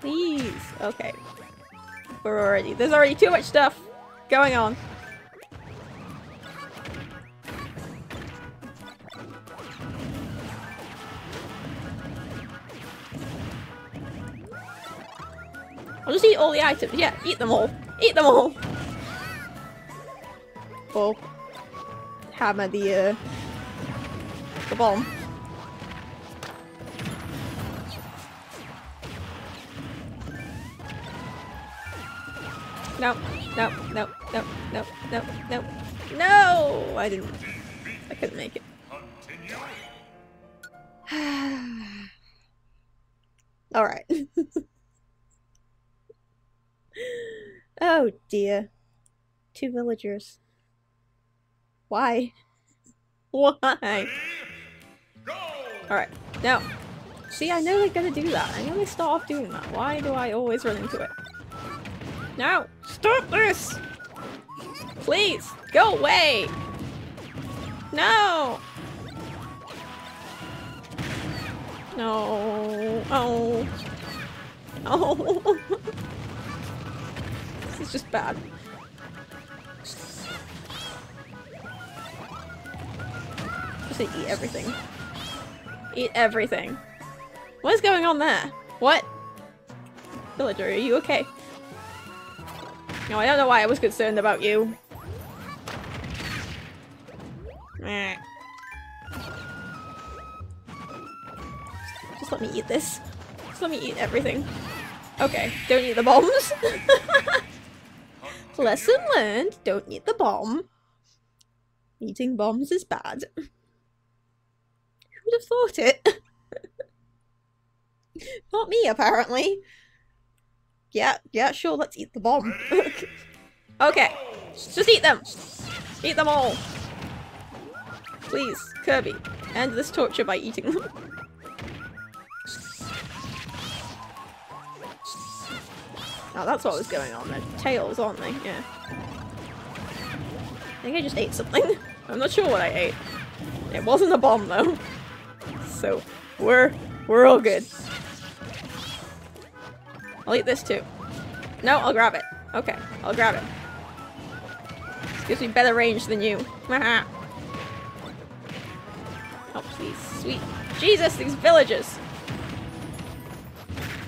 Please. Okay. We're already there's already too much stuff going on. I'll just eat all the items. Yeah, eat them all. Eat them all. Hammer the uh, the bomb. No, no, no, no, no, no, no, no! I didn't. I couldn't make it. Alright. oh dear. Two villagers. Why? Why? Alright, now. See, I know they're gonna do that. I know they start off doing that. Why do I always run into it? Now! Stop this! Please! Go away! No! No. Oh. Oh. this is just bad. Just eat everything. Eat everything. What is going on there? What? Villager, are you okay? No, I don't know why I was concerned about you. Meh. Just let me eat this. Just let me eat everything. Okay, don't eat the bombs. Lesson learned, don't eat the bomb. Eating bombs is bad. Would have thought it? Not me, apparently. Yeah, yeah, sure, let's eat the bomb. okay, just eat them. Eat them all. Please, Kirby, end this torture by eating them. Oh, that's what was going on. They're tails, aren't they? Yeah. I think I just ate something. I'm not sure what I ate. It wasn't a bomb though. So we're we're all good. I'll eat this too. No, I'll grab it. Okay, I'll grab it. This gives me better range than you. Oh, please. Sweet. Jesus, these villagers!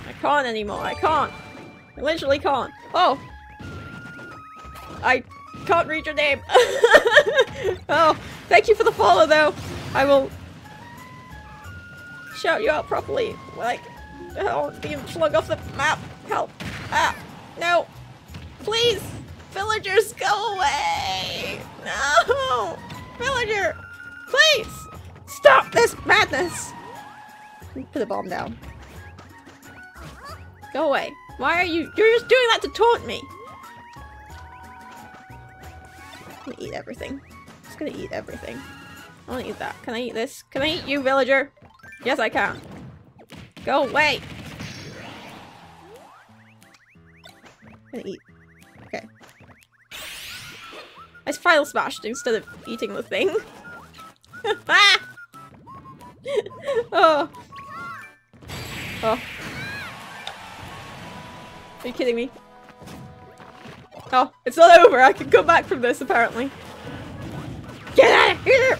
I can't anymore. I can't. I literally can't. Oh! I can't read your name. oh, thank you for the follow though. I will shout you out properly. Like, oh, being flung off the map. Help. Ah, no. Please, villagers, go away. No, villager, please stop this madness. Put the bomb down. Go away. Why are you- you're just doing that to taunt me! I'm gonna eat everything. Just gonna eat everything. I wanna eat that. Can I eat this? Can I eat you, villager? Yes, I can. Go away! I'm gonna eat. Okay. I final smashed instead of eating the thing. ah! oh. Oh. Are you kidding me? Oh, it's not over. I can come back from this, apparently. Get out of here!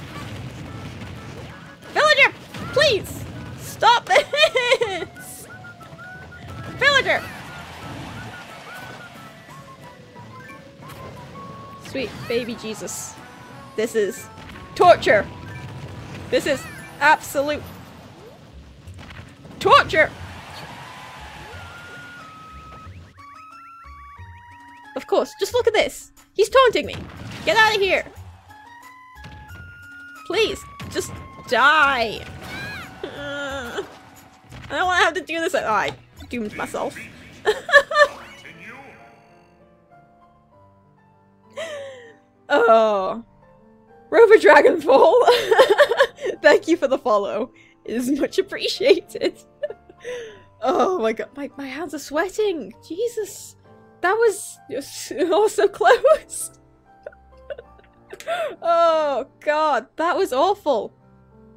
Villager! Please! Stop this! Villager! Sweet baby Jesus. This is torture! This is absolute torture! Of course, just look at this. He's taunting me. Get out of here. Please, just die. I don't want to have to do this. Oh, I doomed myself. Oh. Rover Dragonfall. Thank you for the follow. It is much appreciated. Oh my god, my, my hands are sweating! Jesus! That was so close! oh god, that was awful!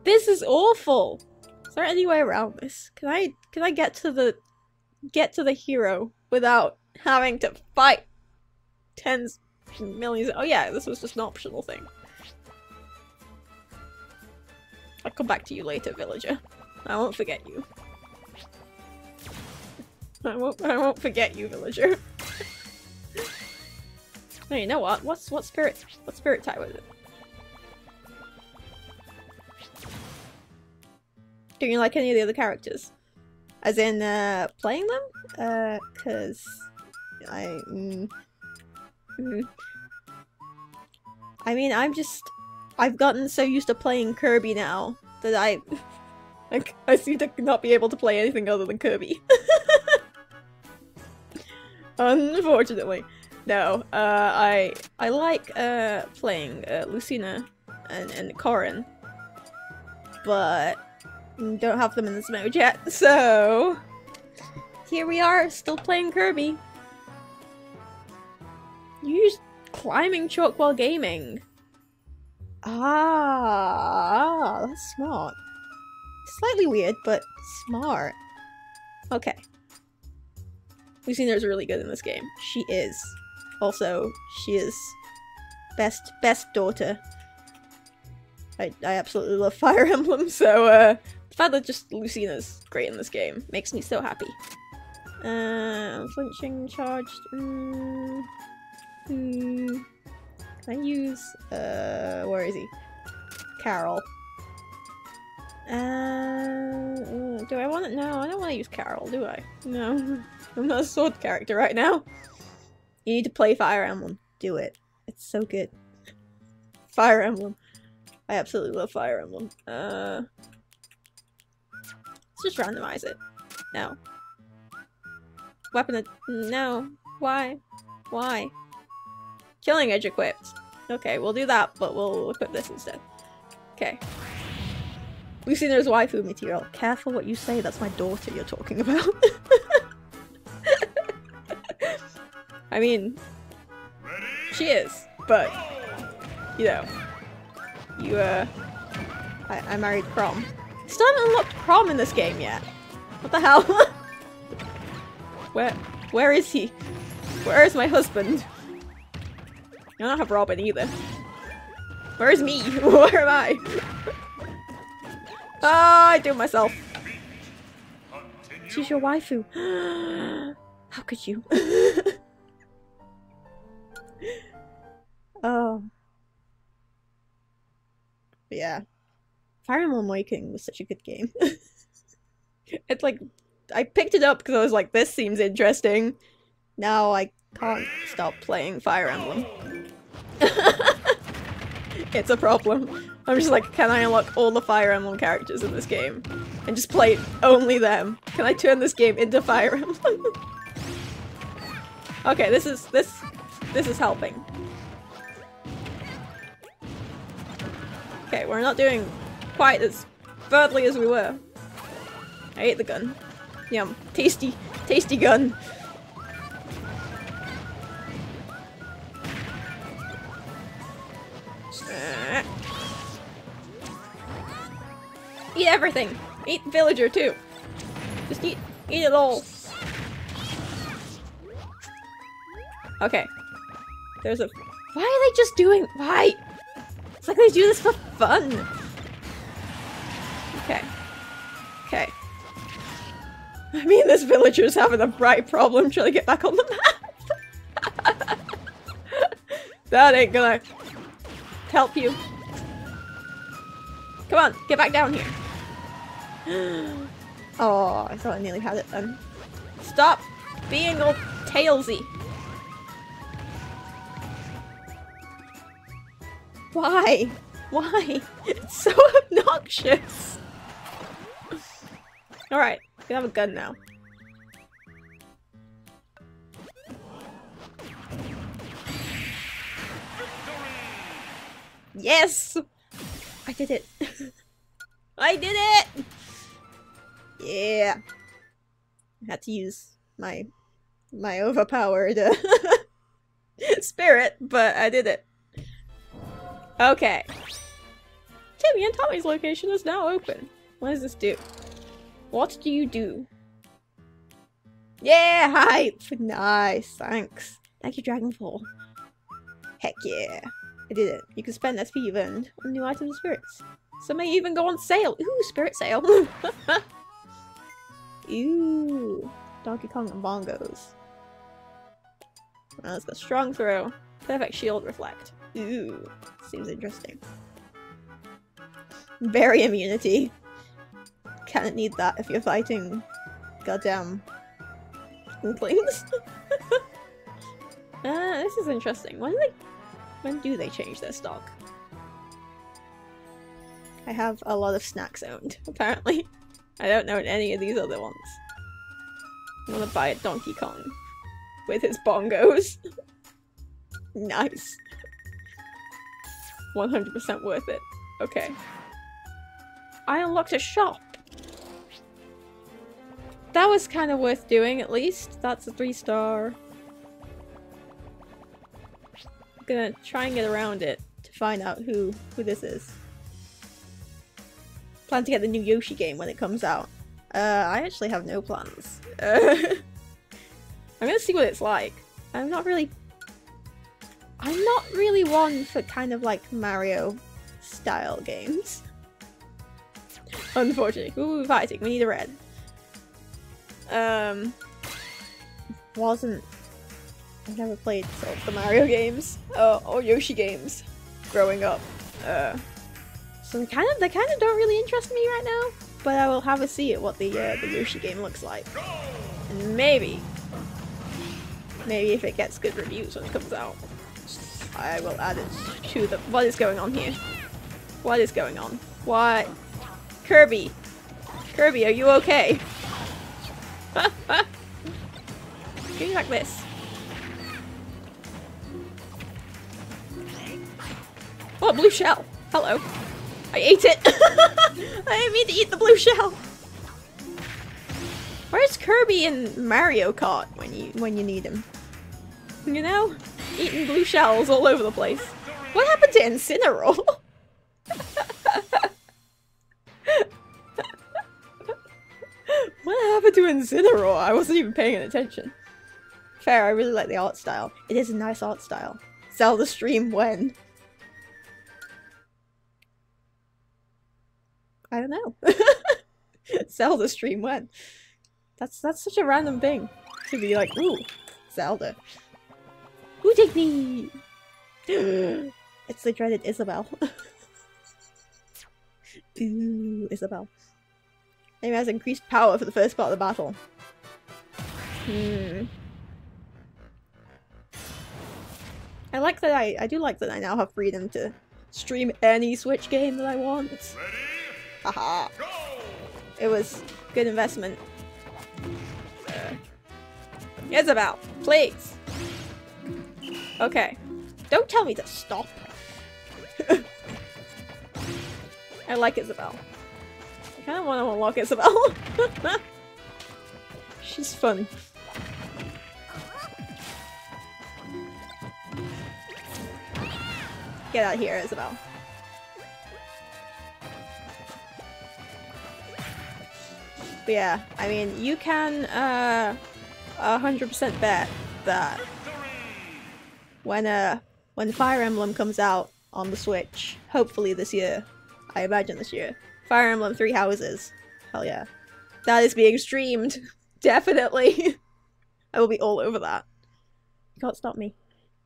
This is awful! Is there any way around this? Can I can I get to the get to the hero without having to fight tens millions oh yeah, this was just an optional thing. I'll come back to you later, villager. I won't forget you. I won't I won't forget you, villager. hey, you know what? What's what spirit what spirit type was it? You like any of the other characters? As in, uh, playing them? Uh, cause I, mm, mm. I mean, I'm just, I've gotten so used to playing Kirby now that I, I, I seem to not be able to play anything other than Kirby. Unfortunately. No, uh, I, I like, uh, playing, uh, Lucina and, and Corrin. But, don't have them in this mode yet, so... Here we are, still playing Kirby. Use climbing chalk while gaming. Ah, that's smart. Slightly weird, but smart. Okay. Lucina's really good in this game. She is. Also, she is best best daughter. I, I absolutely love Fire Emblem, so uh, the fact that just Lucina's great in this game makes me so happy. Uh, flinching, charged. Mm, hmm. Can I use? Uh, where is he? Carol. Uh, do I want it? No, I don't want to use Carol, do I? No, I'm not a sword character right now. You need to play Fire Emblem. Do it. It's so good. Fire Emblem. I absolutely love Fire Emblem. Uh, just randomize it. No. Weapon. No. Why? Why? Killing edge equipped. Okay, we'll do that, but we'll equip this instead. Okay. Lucina's waifu material. Careful what you say, that's my daughter you're talking about. I mean, she is, but, you know, you, uh, I, I married Chrom. Still haven't unlocked Chrom in this game yet. What the hell? where, where is he? Where is my husband? I don't have Robin either. Where is me? Where am I? Ah, I do it myself. She's your waifu. How could you? oh. Yeah. Fire Emblem Awakening was such a good game. it's like, I picked it up because I was like, this seems interesting. Now I can't stop playing Fire Emblem. it's a problem. I'm just like, can I unlock all the Fire Emblem characters in this game? And just play only them? Can I turn this game into Fire Emblem? okay, this is, this, this is helping. Okay, we're not doing quite as badly as we were. I ate the gun. Yum. Tasty, tasty gun. Uh. Eat everything! Eat villager too! Just eat, eat it all! Okay. There's a- Why are they just doing- Why? It's like they do this for fun! Okay. Okay. I mean, this villager's having a bright problem trying to get back on the map! that ain't gonna help you. Come on, get back down here. oh, I thought I nearly had it then. Stop being all tailsy. Why? Why? It's so obnoxious. Alright, we have a gun now. Yes! I did it. I did it! Yeah. I had to use my my overpowered uh, spirit, but I did it. Okay. Timmy and Tommy's location is now open. What does this do? What do you do? Yeah, hype! Nice, thanks. Thank you, Dragonfall. Heck yeah. I did it. You can spend SP you've earned on new items and spirits. Some may even go on sale. Ooh, spirit sale. Ooh. Donkey Kong and bongos. Well, let's go strong throw. Perfect shield reflect. Ooh. Seems interesting. Berry immunity. Can't need that if you're fighting goddamn Inklings. uh, this is interesting. When do they when do they change their stock? I have a lot of snacks owned, apparently. I don't know any of these other ones. I'm gonna buy a Donkey Kong with his bongos. nice. 100% worth it. Okay. I unlocked a shop. That was kind of worth doing, at least. That's a three star. I'm gonna try and get around it to find out who who this is. Plan to get the new Yoshi game when it comes out. Uh, I actually have no plans. I'm gonna see what it's like. I'm not really... I'm not really one for kind of like Mario style games. Unfortunately. We fighting? We need a red. Um, wasn't. I've never played the Mario games uh, or Yoshi games growing up. Uh, so they kind of they kind of don't really interest me right now. But I will have a see at what the uh, the Yoshi game looks like, and maybe, maybe if it gets good reviews when it comes out, I will add it to the. What is going on here? What is going on? What? Kirby, Kirby, are you okay? Going like this. Oh, blue shell. Hello. I ate it. I didn't mean to eat the blue shell. Where's Kirby in Mario Kart when you when you need him? You know, eating blue shells all over the place. What happened to Incineroar? Incineroar? I wasn't even paying attention. Fair, I really like the art style. It is a nice art style. Zelda stream when? I don't know. Zelda stream when? That's that's such a random thing to be like, ooh, Zelda. Who take me? it's the dreaded Isabelle. ooh, Isabelle. Maybe has increased power for the first part of the battle. Hmm. I like that I- I do like that I now have freedom to stream any Switch game that I want. Ready? Haha. It was good investment. Uh, Isabelle, please. Okay. Don't tell me to stop. I like Isabelle. I kind of want to unlock Isabelle. She's fun. Get out of here, Isabelle. But yeah, I mean, you can uh, 100% bet that when uh, when Fire Emblem comes out on the Switch, hopefully this year, I imagine this year, Fire Emblem Three Houses, hell yeah, that is being streamed, definitely. I will be all over that. You can't stop me.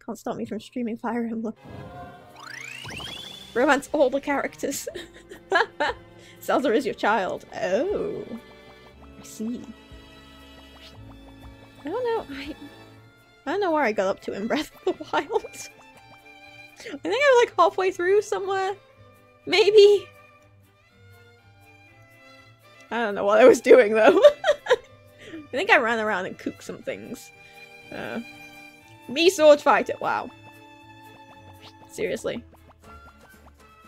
Can't stop me from streaming Fire Emblem. Romance all the characters. Zelda is your child. Oh. I see. I don't know. I, I don't know where I got up to in Breath of the Wild. I think I'm like halfway through somewhere. Maybe. I don't know what I was doing though. I think I ran around and cooked some things. Uh, Mii Swordfighter, wow. Seriously.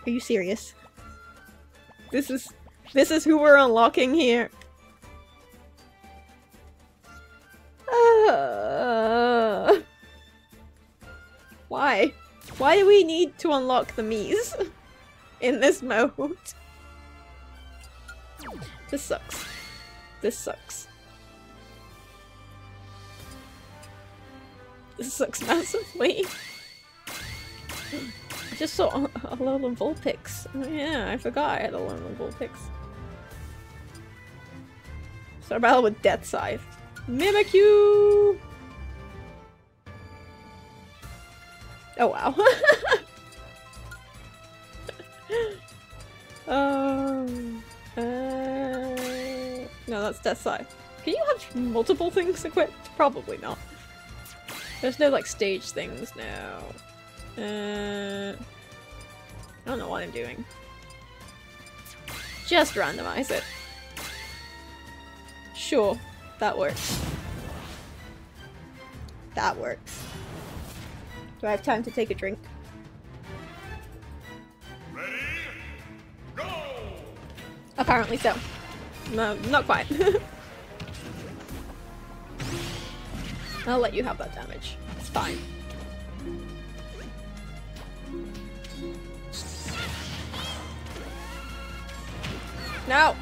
Are you serious? This is this is who we're unlocking here. Uh, why? Why do we need to unlock the Mii's in this mode? This sucks. This sucks. This sucks massively. I just saw a of Vulpix. Oh, yeah, I forgot I had a of Vulpix. Start battle with Death Scythe. Mimikyu! Oh wow. um, uh, no, that's Death Scythe. Can you have multiple things equipped? Probably not. There's no like stage things now. Uh, I don't know what I'm doing. Just randomize it. Sure, that works. That works. Do I have time to take a drink? Apparently so. No, not quite. I'll let you have that damage. It's fine. No!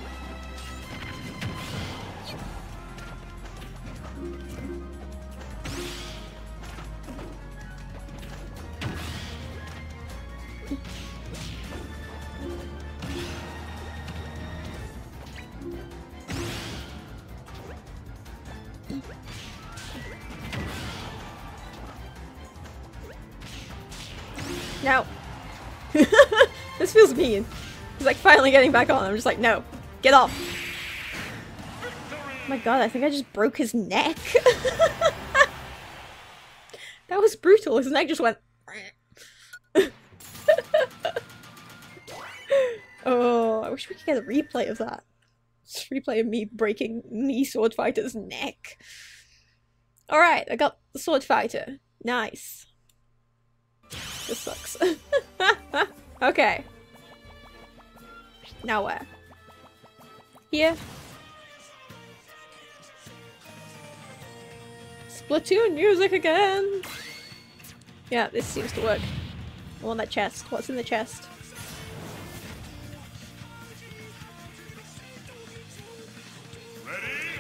Finally getting back on. I'm just like, no. Get off. Oh my god, I think I just broke his neck. that was brutal. His neck just went. oh, I wish we could get a replay of that. Just replay of me breaking Mii Swordfighter's neck. Alright, I got the sword fighter. Nice. This sucks. okay. Now where? Here. Splatoon music again! Yeah, this seems to work. I want that chest. What's in the chest?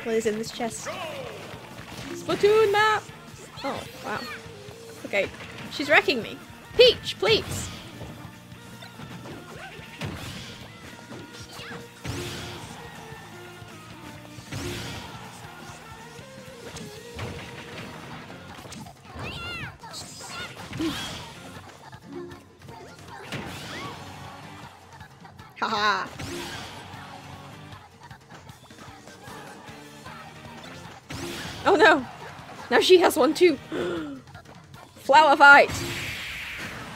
What is in this chest? Splatoon map! Oh, wow. Okay, she's wrecking me. Peach, please! Haha. Oh no! Now she has one too! flower fight!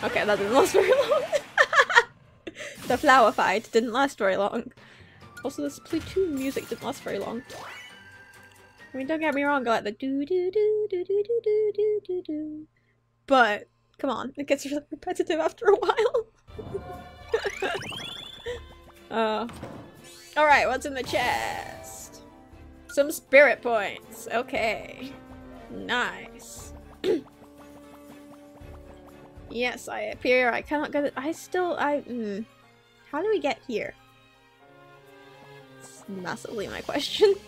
Okay, that didn't last very long. the flower fight didn't last very long. Also, this Splatoon music didn't last very long. I mean, don't get me wrong, I like the do do do do do do do do do do. But, come on, it gets repetitive after a while. Uh, Alright, what's in the chest? Some spirit points. Okay. Nice. yes, I appear. I cannot get it. I still. I. Mm, how do we get here? It's massively my question.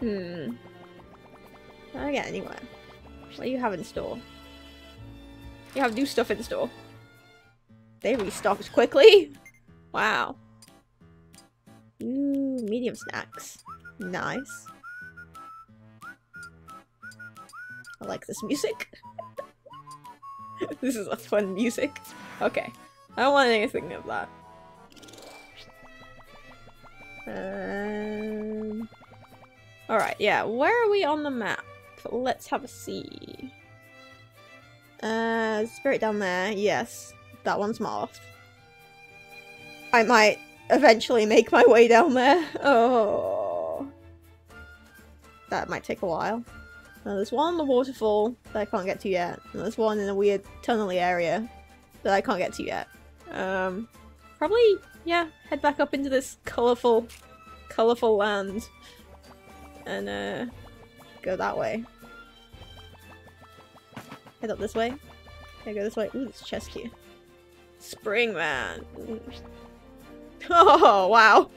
Hmm. I get anywhere? What do you have in store? You have new stuff in store. They restocked quickly. Wow. Ooh, medium snacks. Nice. I like this music. this is a fun music. Okay. I don't want anything of that. Um... Alright, yeah. Where are we on the map? Let's have a see. Uh, spirit down there. Yes. That one's Marth. I might eventually make my way down there. Oh. That might take a while. Now, there's one on the waterfall that I can't get to yet. And there's one in a weird tunnely area that I can't get to yet. Um, probably, yeah, head back up into this colourful, colourful land. And, uh, go that way. head up this way. I go this way? Ooh, there's a chest here. Springman. Oh, wow.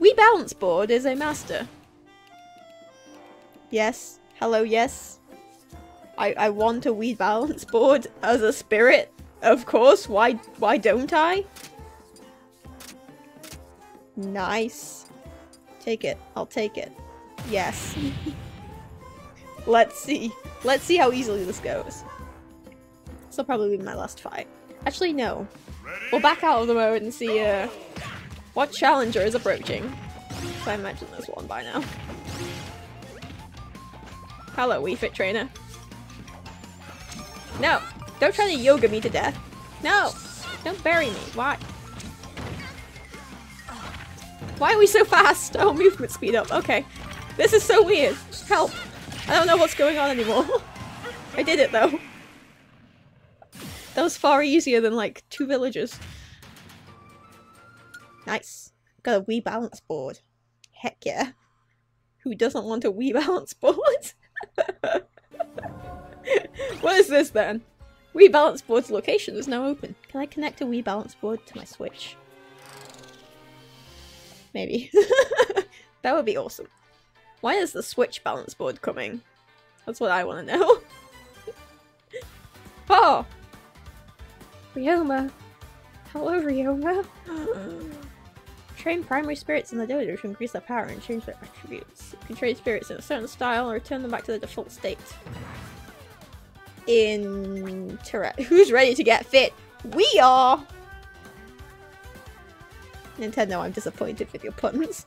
Wii Balance Board is a master. Yes. Hello, yes. I, I want a Wii Balance Board as a spirit. Of course. Why, why don't I? Nice. Take it. I'll take it. Yes. Let's see. Let's see how easily this goes. This will probably be my last fight. Actually, no. We'll back out of the mode and see uh, what challenger is approaching. So I imagine there's one by now. Hello, Wii Fit Trainer. No! Don't try to yoga me to death. No! Don't bury me. Why? Why are we so fast? Oh, movement speed up. Okay. This is so weird. Help. I don't know what's going on anymore. I did it though. That was far easier than like two villages. Nice. Got a Wii balance board. Heck yeah. Who doesn't want a Wii balance board? what is this then? Wii balance board's location is now open. Can I connect a Wii balance board to my Switch? Maybe. that would be awesome. Why is the Switch balance board coming? That's what I want to know. oh! Ryoma. Hello, Ryoma. Train primary spirits in the dojo to increase their power and change their attributes. You can train spirits in a certain style or return them back to their default state. In Interact. Who's ready to get fit? We are! Nintendo, I'm disappointed with your puns.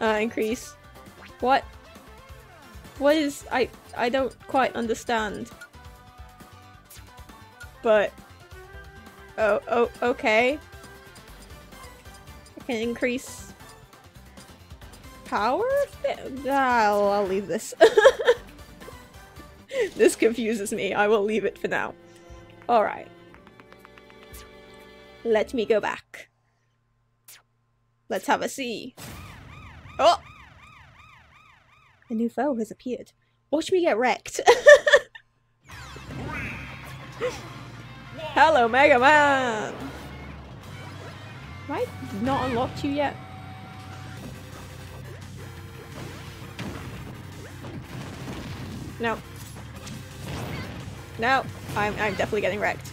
Uh, increase. What? What is- I- I don't quite understand. But... Oh, oh, okay. I can increase... Power? I'll, I'll leave this. this confuses me. I will leave it for now. Alright. Let me go back. Let's have a see. Oh! A new foe has appeared. Watch me get wrecked. Hello, Mega Man! Have I not unlocked you yet? No. No, I'm, I'm definitely getting wrecked.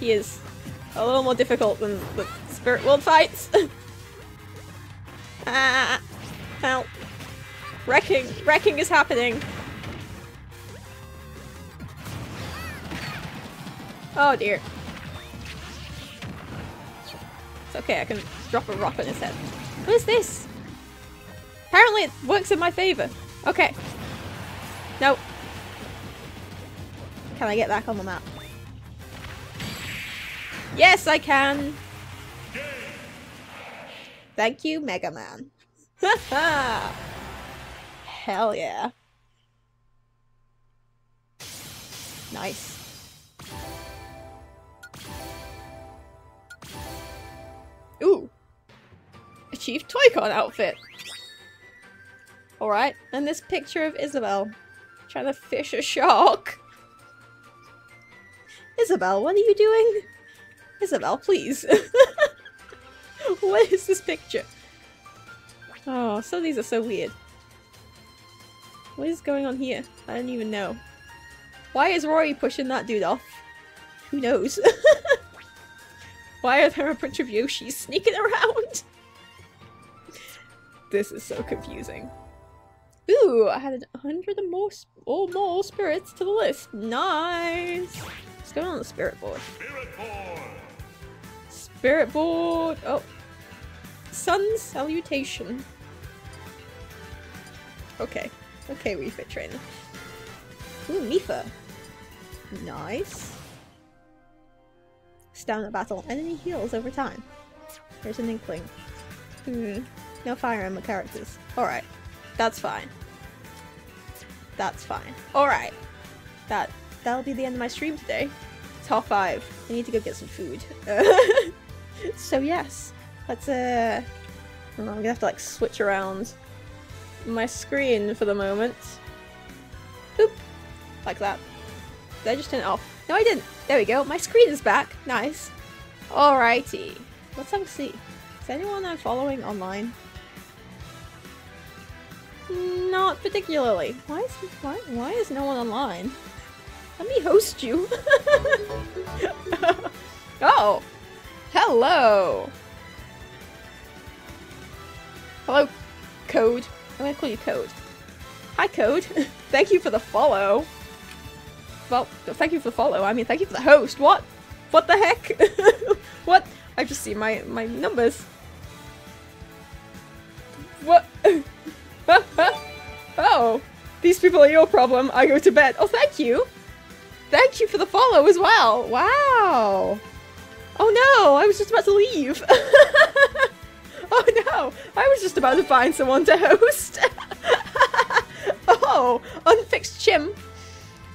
He is a little more difficult than the Spirit World fights. ah, help. Wrecking, wrecking is happening. Oh dear. It's okay, I can drop a rock on his head. What is this? Apparently it works in my favor. Okay. Nope. Can I get back on the map? Yes, I can! Thank you, Mega Man. Hell yeah. Nice. Ooh. Achieved Toy-Con outfit. Alright, and this picture of Isabelle Trying to fish a shark. Isabelle, what are you doing? Isabelle, please. what is this picture? Oh, some of these are so weird. What is going on here? I don't even know. Why is Rory pushing that dude off? Who knows? Why are there a bunch of Yoshis sneaking around? this is so confusing. Ooh, I had a hundred or more, or more spirits to the list. Nice! What's going on the spirit board? Spirit board. Spirit board! Oh. Sun salutation. Okay. Okay, Wii Fit Trainer. Ooh, Mifa. Nice. Stamina battle. Enemy heals over time. There's an inkling. Hmm. No Fire Emblem characters. Alright. That's fine. That's fine. Alright. That that'll be the end of my stream today. Top five. I need to go get some food. so yes. Let's uh I'm gonna have to like switch around my screen for the moment. Boop. like that. Did I just turn it off? No, I didn't. There we go. My screen is back. Nice. Alrighty. Let's have a see. Is anyone I'm following online? Not particularly. Why is why why is no one online? Let me host you. oh, hello. Hello, Code. I'm gonna call you Code. Hi, Code. thank you for the follow. Well, thank you for the follow. I mean, thank you for the host. What? What the heck? what? I've just seen my my numbers. What? oh, these people are your problem. I go to bed. Oh, thank you. Thank you for the follow as well. Wow. Oh no, I was just about to leave. oh no, I was just about to find someone to host. oh, unfixed chimp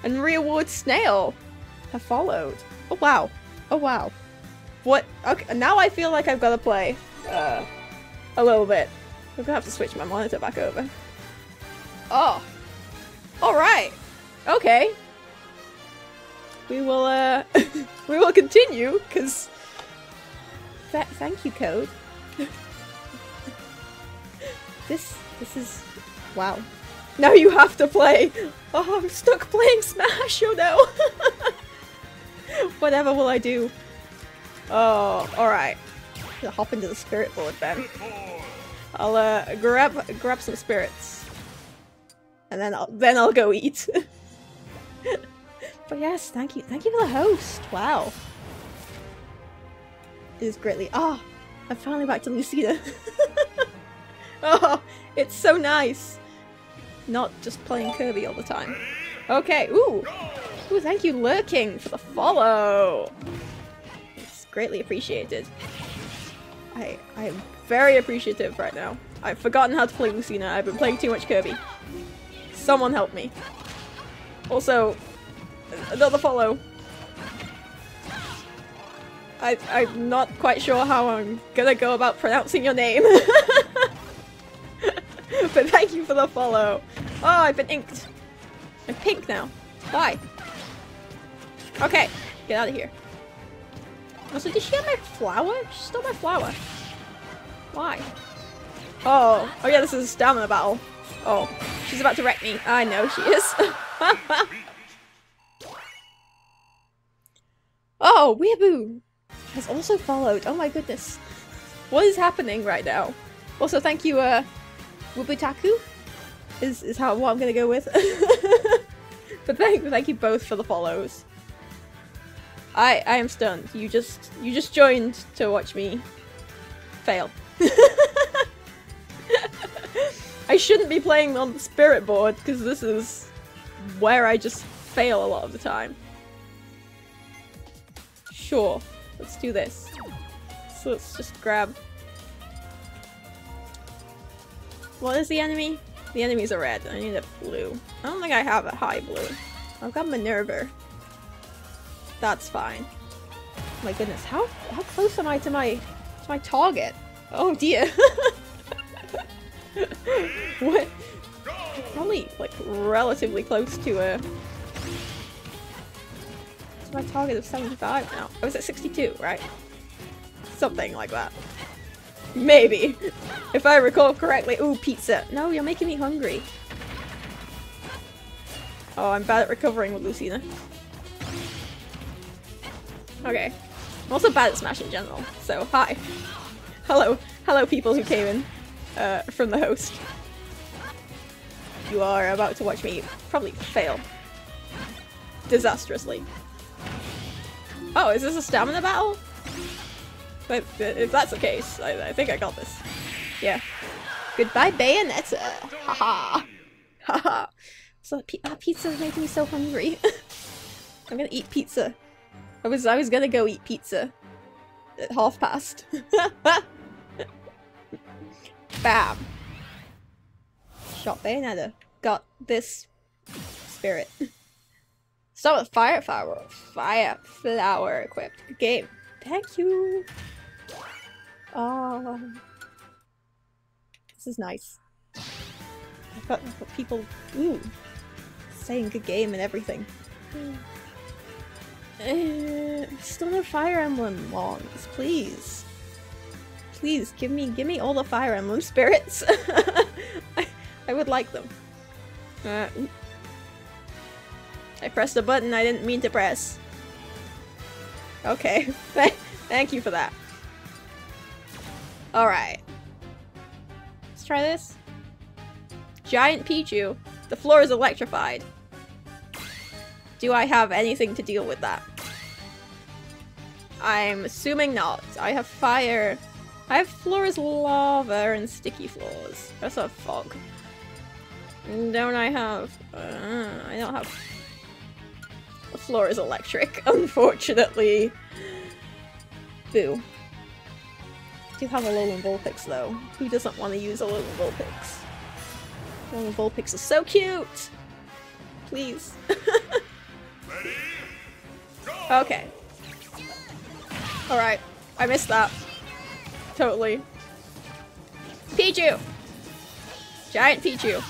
and reward snail have followed. Oh wow. Oh wow. What? Okay, now I feel like I've got to play uh, a little bit. I'm gonna have to switch my monitor back over. Oh. Alright. Okay. We will, uh, we will continue, because... Th thank you, Code. this, this is... Wow. Now you have to play! Oh, I'm stuck playing Smash, oh no! Whatever will I do? Oh, alright. Hop into the spirit board then. I'll uh, grab grab some spirits, and then I'll then I'll go eat. but yes, thank you, thank you for the host. Wow, it is greatly. Ah, oh, I'm finally back to Lucina. oh, it's so nice, not just playing Kirby all the time. Okay, ooh, ooh, thank you, lurking for the follow. It's greatly appreciated. I I am very appreciative right now. I've forgotten how to play Lucina. I've been playing too much Kirby. Someone help me. Also, another follow. I, I'm not quite sure how I'm gonna go about pronouncing your name. but thank you for the follow. Oh, I've been inked. I'm pink now. Why? Okay, get out of here. Also, did she have my flower? She stole my flower. Why? Oh, oh yeah, this is a stamina battle. Oh, she's about to wreck me. I know she is. oh, Weeaboo has also followed. Oh my goodness. What is happening right now? Also, thank you, uh, Wubutaku is, is how what I'm gonna go with. but thank thank you both for the follows. I I am stunned. You just you just joined to watch me fail. I shouldn't be playing on the spirit board because this is where I just fail a lot of the time. Sure, let's do this. So let's just grab... What is the enemy? The enemies a red. I need a blue. I don't think I have a high blue. I've got Minerva. That's fine. Oh my goodness, how how close am I to my to my target? Oh dear. what? Probably like relatively close to a to my target of 75 now. I was at 62, right? Something like that. Maybe. If I recall correctly. Ooh, pizza. No, you're making me hungry. Oh, I'm bad at recovering with Lucina. Okay. I'm also bad at Smash in general, so hi. Hello, hello people who came in uh, from the host. You are about to watch me probably fail. Disastrously. Oh, is this a stamina battle? But uh, if that's the case, I, I think I got this. Yeah. Goodbye, Bayonetta! Haha! Haha! so that uh, pizza's making me so hungry. I'm gonna eat pizza. I was I was gonna go eat pizza at half past. Bam. Shot Bayonetta. Got this spirit. Start with fire flower. Fire flower equipped. Game. Thank you. Oh. This is nice. I've got, people. Ooh. saying good game and everything. Uh, still no Fire Emblem ones, please. Please give me give me all the Fire Emblem spirits. I, I would like them. Uh. I pressed a button I didn't mean to press. Okay, thank you for that. Alright. Let's try this. Giant Pichu. The floor is electrified. Do I have anything to deal with that? I'm assuming not. I have fire. I have floors lava and sticky floors. That's a fog. Don't I have... Uh, I don't have... The floor is electric, unfortunately. Boo. Do have a Alolan Vulpix though. Who doesn't want to use a Alolan Vulpix? Vulpix is so cute! Please. Ready? Okay. Alright. I missed that. Totally. Pichu! Giant Pichu.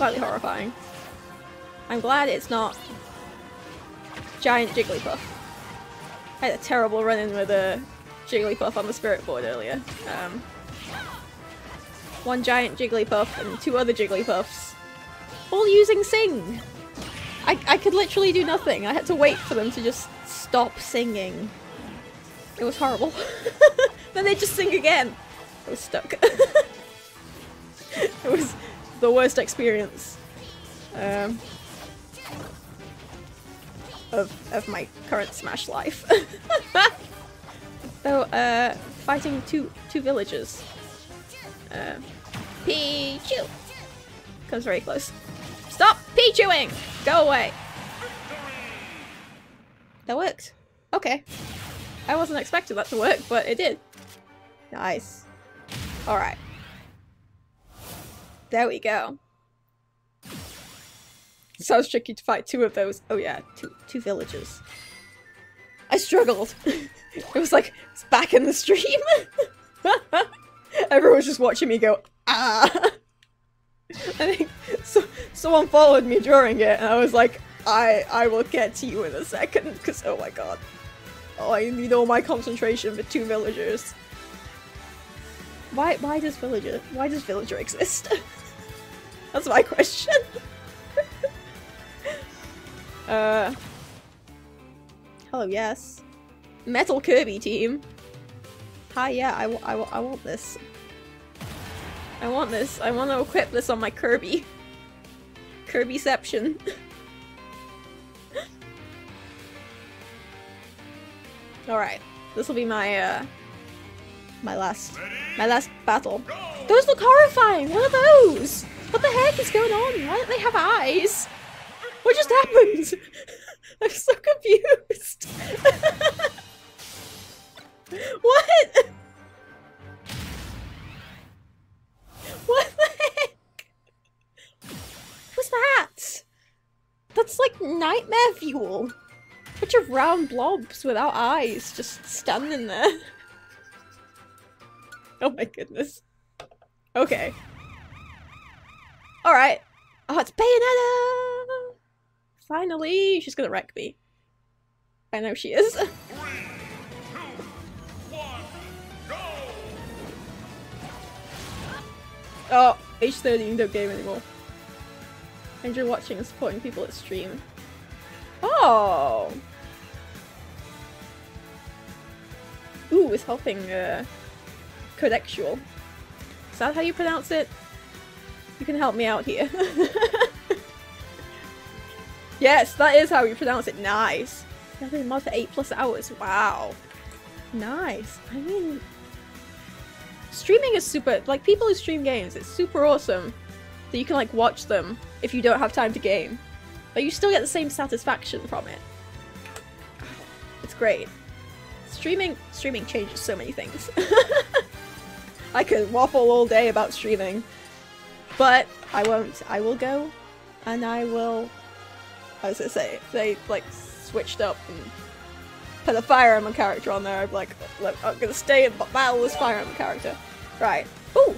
Slightly horrifying. I'm glad it's not giant Jigglypuff. I had a terrible run-in with a Jigglypuff on the spirit board earlier. Um, one giant Jigglypuff and two other Jigglypuffs. All using Sing! I, I could literally do nothing. I had to wait for them to just stop singing. It was horrible. then they just sing again. I was stuck. it was the worst experience um, of, of my current Smash life. so, uh, fighting two two villagers. Uh, Pichu! Comes very close. Stop Pichuing! Go away! That worked. Okay. I wasn't expecting that to work, but it did. Nice. Alright. There we go. Sounds tricky to fight two of those. Oh yeah, two two villages. I struggled. it was like it's back in the stream. Everyone was just watching me go ah. I think so, someone followed me during it, and I was like, I I will get to you in a second, because oh my god. Oh, I need all my concentration for two villagers. Why why does villager why does villager exist? That's my question. uh Hello, yes. Metal Kirby team. Hi, yeah, I, I, I want this. I want this. I want to equip this on my Kirby. Kirbyception. Alright. This will be my, uh... My last... My last battle. Those look horrifying! What are those? What the heck is going on? Why don't they have eyes? What just happened? I'm so confused. what? What the heck? What's that? That's like nightmare fuel. A Bunch of round blobs without eyes just standing there. Oh my goodness. Okay. Alright. Oh, it's Bayonetta! Finally! She's gonna wreck me. I know she is. Oh, age 13 don't game anymore. Enjoy watching and supporting people at stream. Oh! Ooh, it's helping uh, Codexual. Is that how you pronounce it? You can help me out here. yes, that is how you pronounce it. Nice. I've been mod for 8 plus hours. Wow. Nice. I mean, streaming is super like people who stream games it's super awesome that you can like watch them if you don't have time to game but you still get the same satisfaction from it it's great streaming streaming changes so many things i could waffle all day about streaming but i won't i will go and i will i was gonna say if they like switched up and put a Fire Emblem character on there, I'd be like, "Look, I'm gonna stay and battle this Fire Emblem character. Right. Ooh!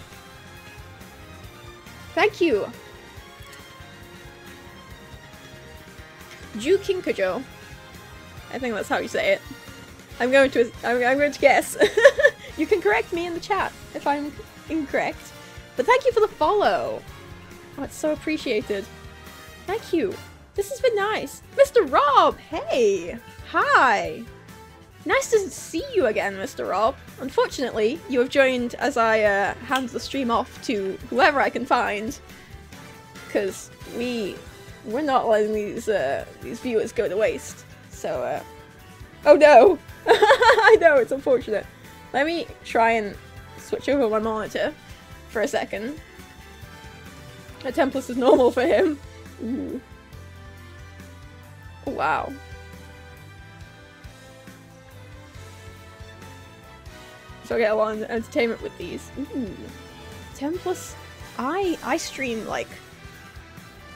Thank you. Ju Kinkajo. I think that's how you say it. I'm going to I'm, I'm going to guess. you can correct me in the chat if I'm incorrect. But thank you for the follow. Oh, it's so appreciated. Thank you. This has been nice. Mr. Rob, hey. Hi. Nice to see you again, Mr. Rob. Unfortunately, you have joined as I uh, hand the stream off to whoever I can find. Because we, we're not letting these, uh, these viewers go to waste. So, uh... Oh no! I know, it's unfortunate. Let me try and switch over my monitor for a second. A Tempest is normal for him. Ooh. Oh, wow. So I get a lot of entertainment with these. Ooh. 10 plus... I, I stream, like,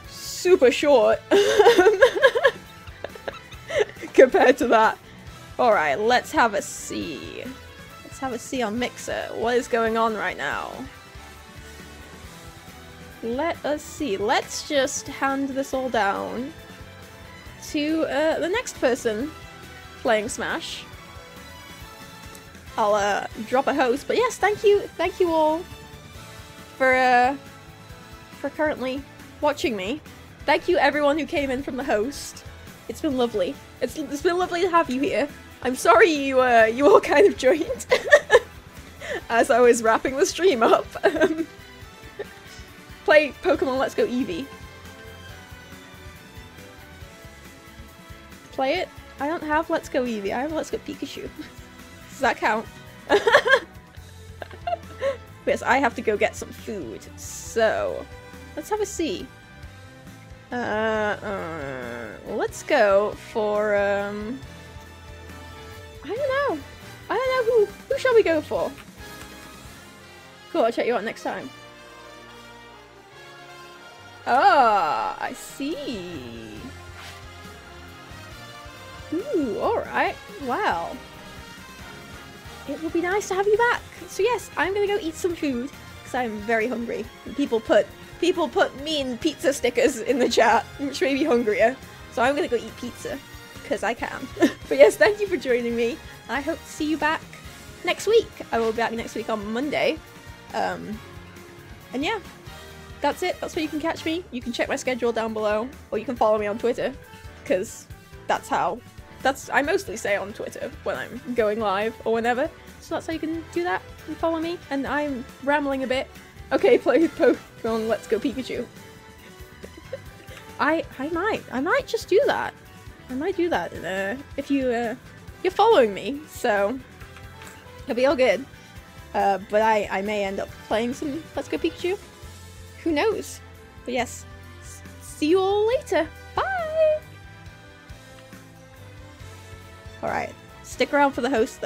super short compared to that. Alright, let's have a see. Let's have a see on Mixer. What is going on right now? Let us see. Let's just hand this all down to uh, the next person playing Smash. I'll uh, drop a host, but yes, thank you, thank you all for uh, for currently watching me. Thank you everyone who came in from the host. It's been lovely. It's it's been lovely to have you here. I'm sorry you uh, you all kind of joined as I was wrapping the stream up. Play Pokemon Let's Go Eevee. Play it? I don't have Let's Go Eevee. I have Let's Go Pikachu. Does that count? yes, I have to go get some food. So, let's have a see. Uh, uh, let's go for, um... I don't know. I don't know who, who shall we go for? Cool, I'll check you out next time. Ah, I see. Ooh, alright. Wow. It will be nice to have you back. So yes, I'm gonna go eat some food, because I'm very hungry. People put people put mean pizza stickers in the chat, which made me hungrier. So I'm gonna go eat pizza, because I can. but yes, thank you for joining me. I hope to see you back next week. I will be back next week on Monday. Um, and yeah, that's it. That's where you can catch me. You can check my schedule down below, or you can follow me on Twitter, because that's how. That's I mostly say on Twitter when I'm going live or whenever. So that's how you can do that and follow me. And I'm rambling a bit. Okay, play Pokemon Let's Go Pikachu. I I might I might just do that. I might do that uh, if you uh, you're following me. So it'll be all good. Uh, but I I may end up playing some Let's Go Pikachu. Who knows? But yes, see you all later. Bye! Alright, stick around for the host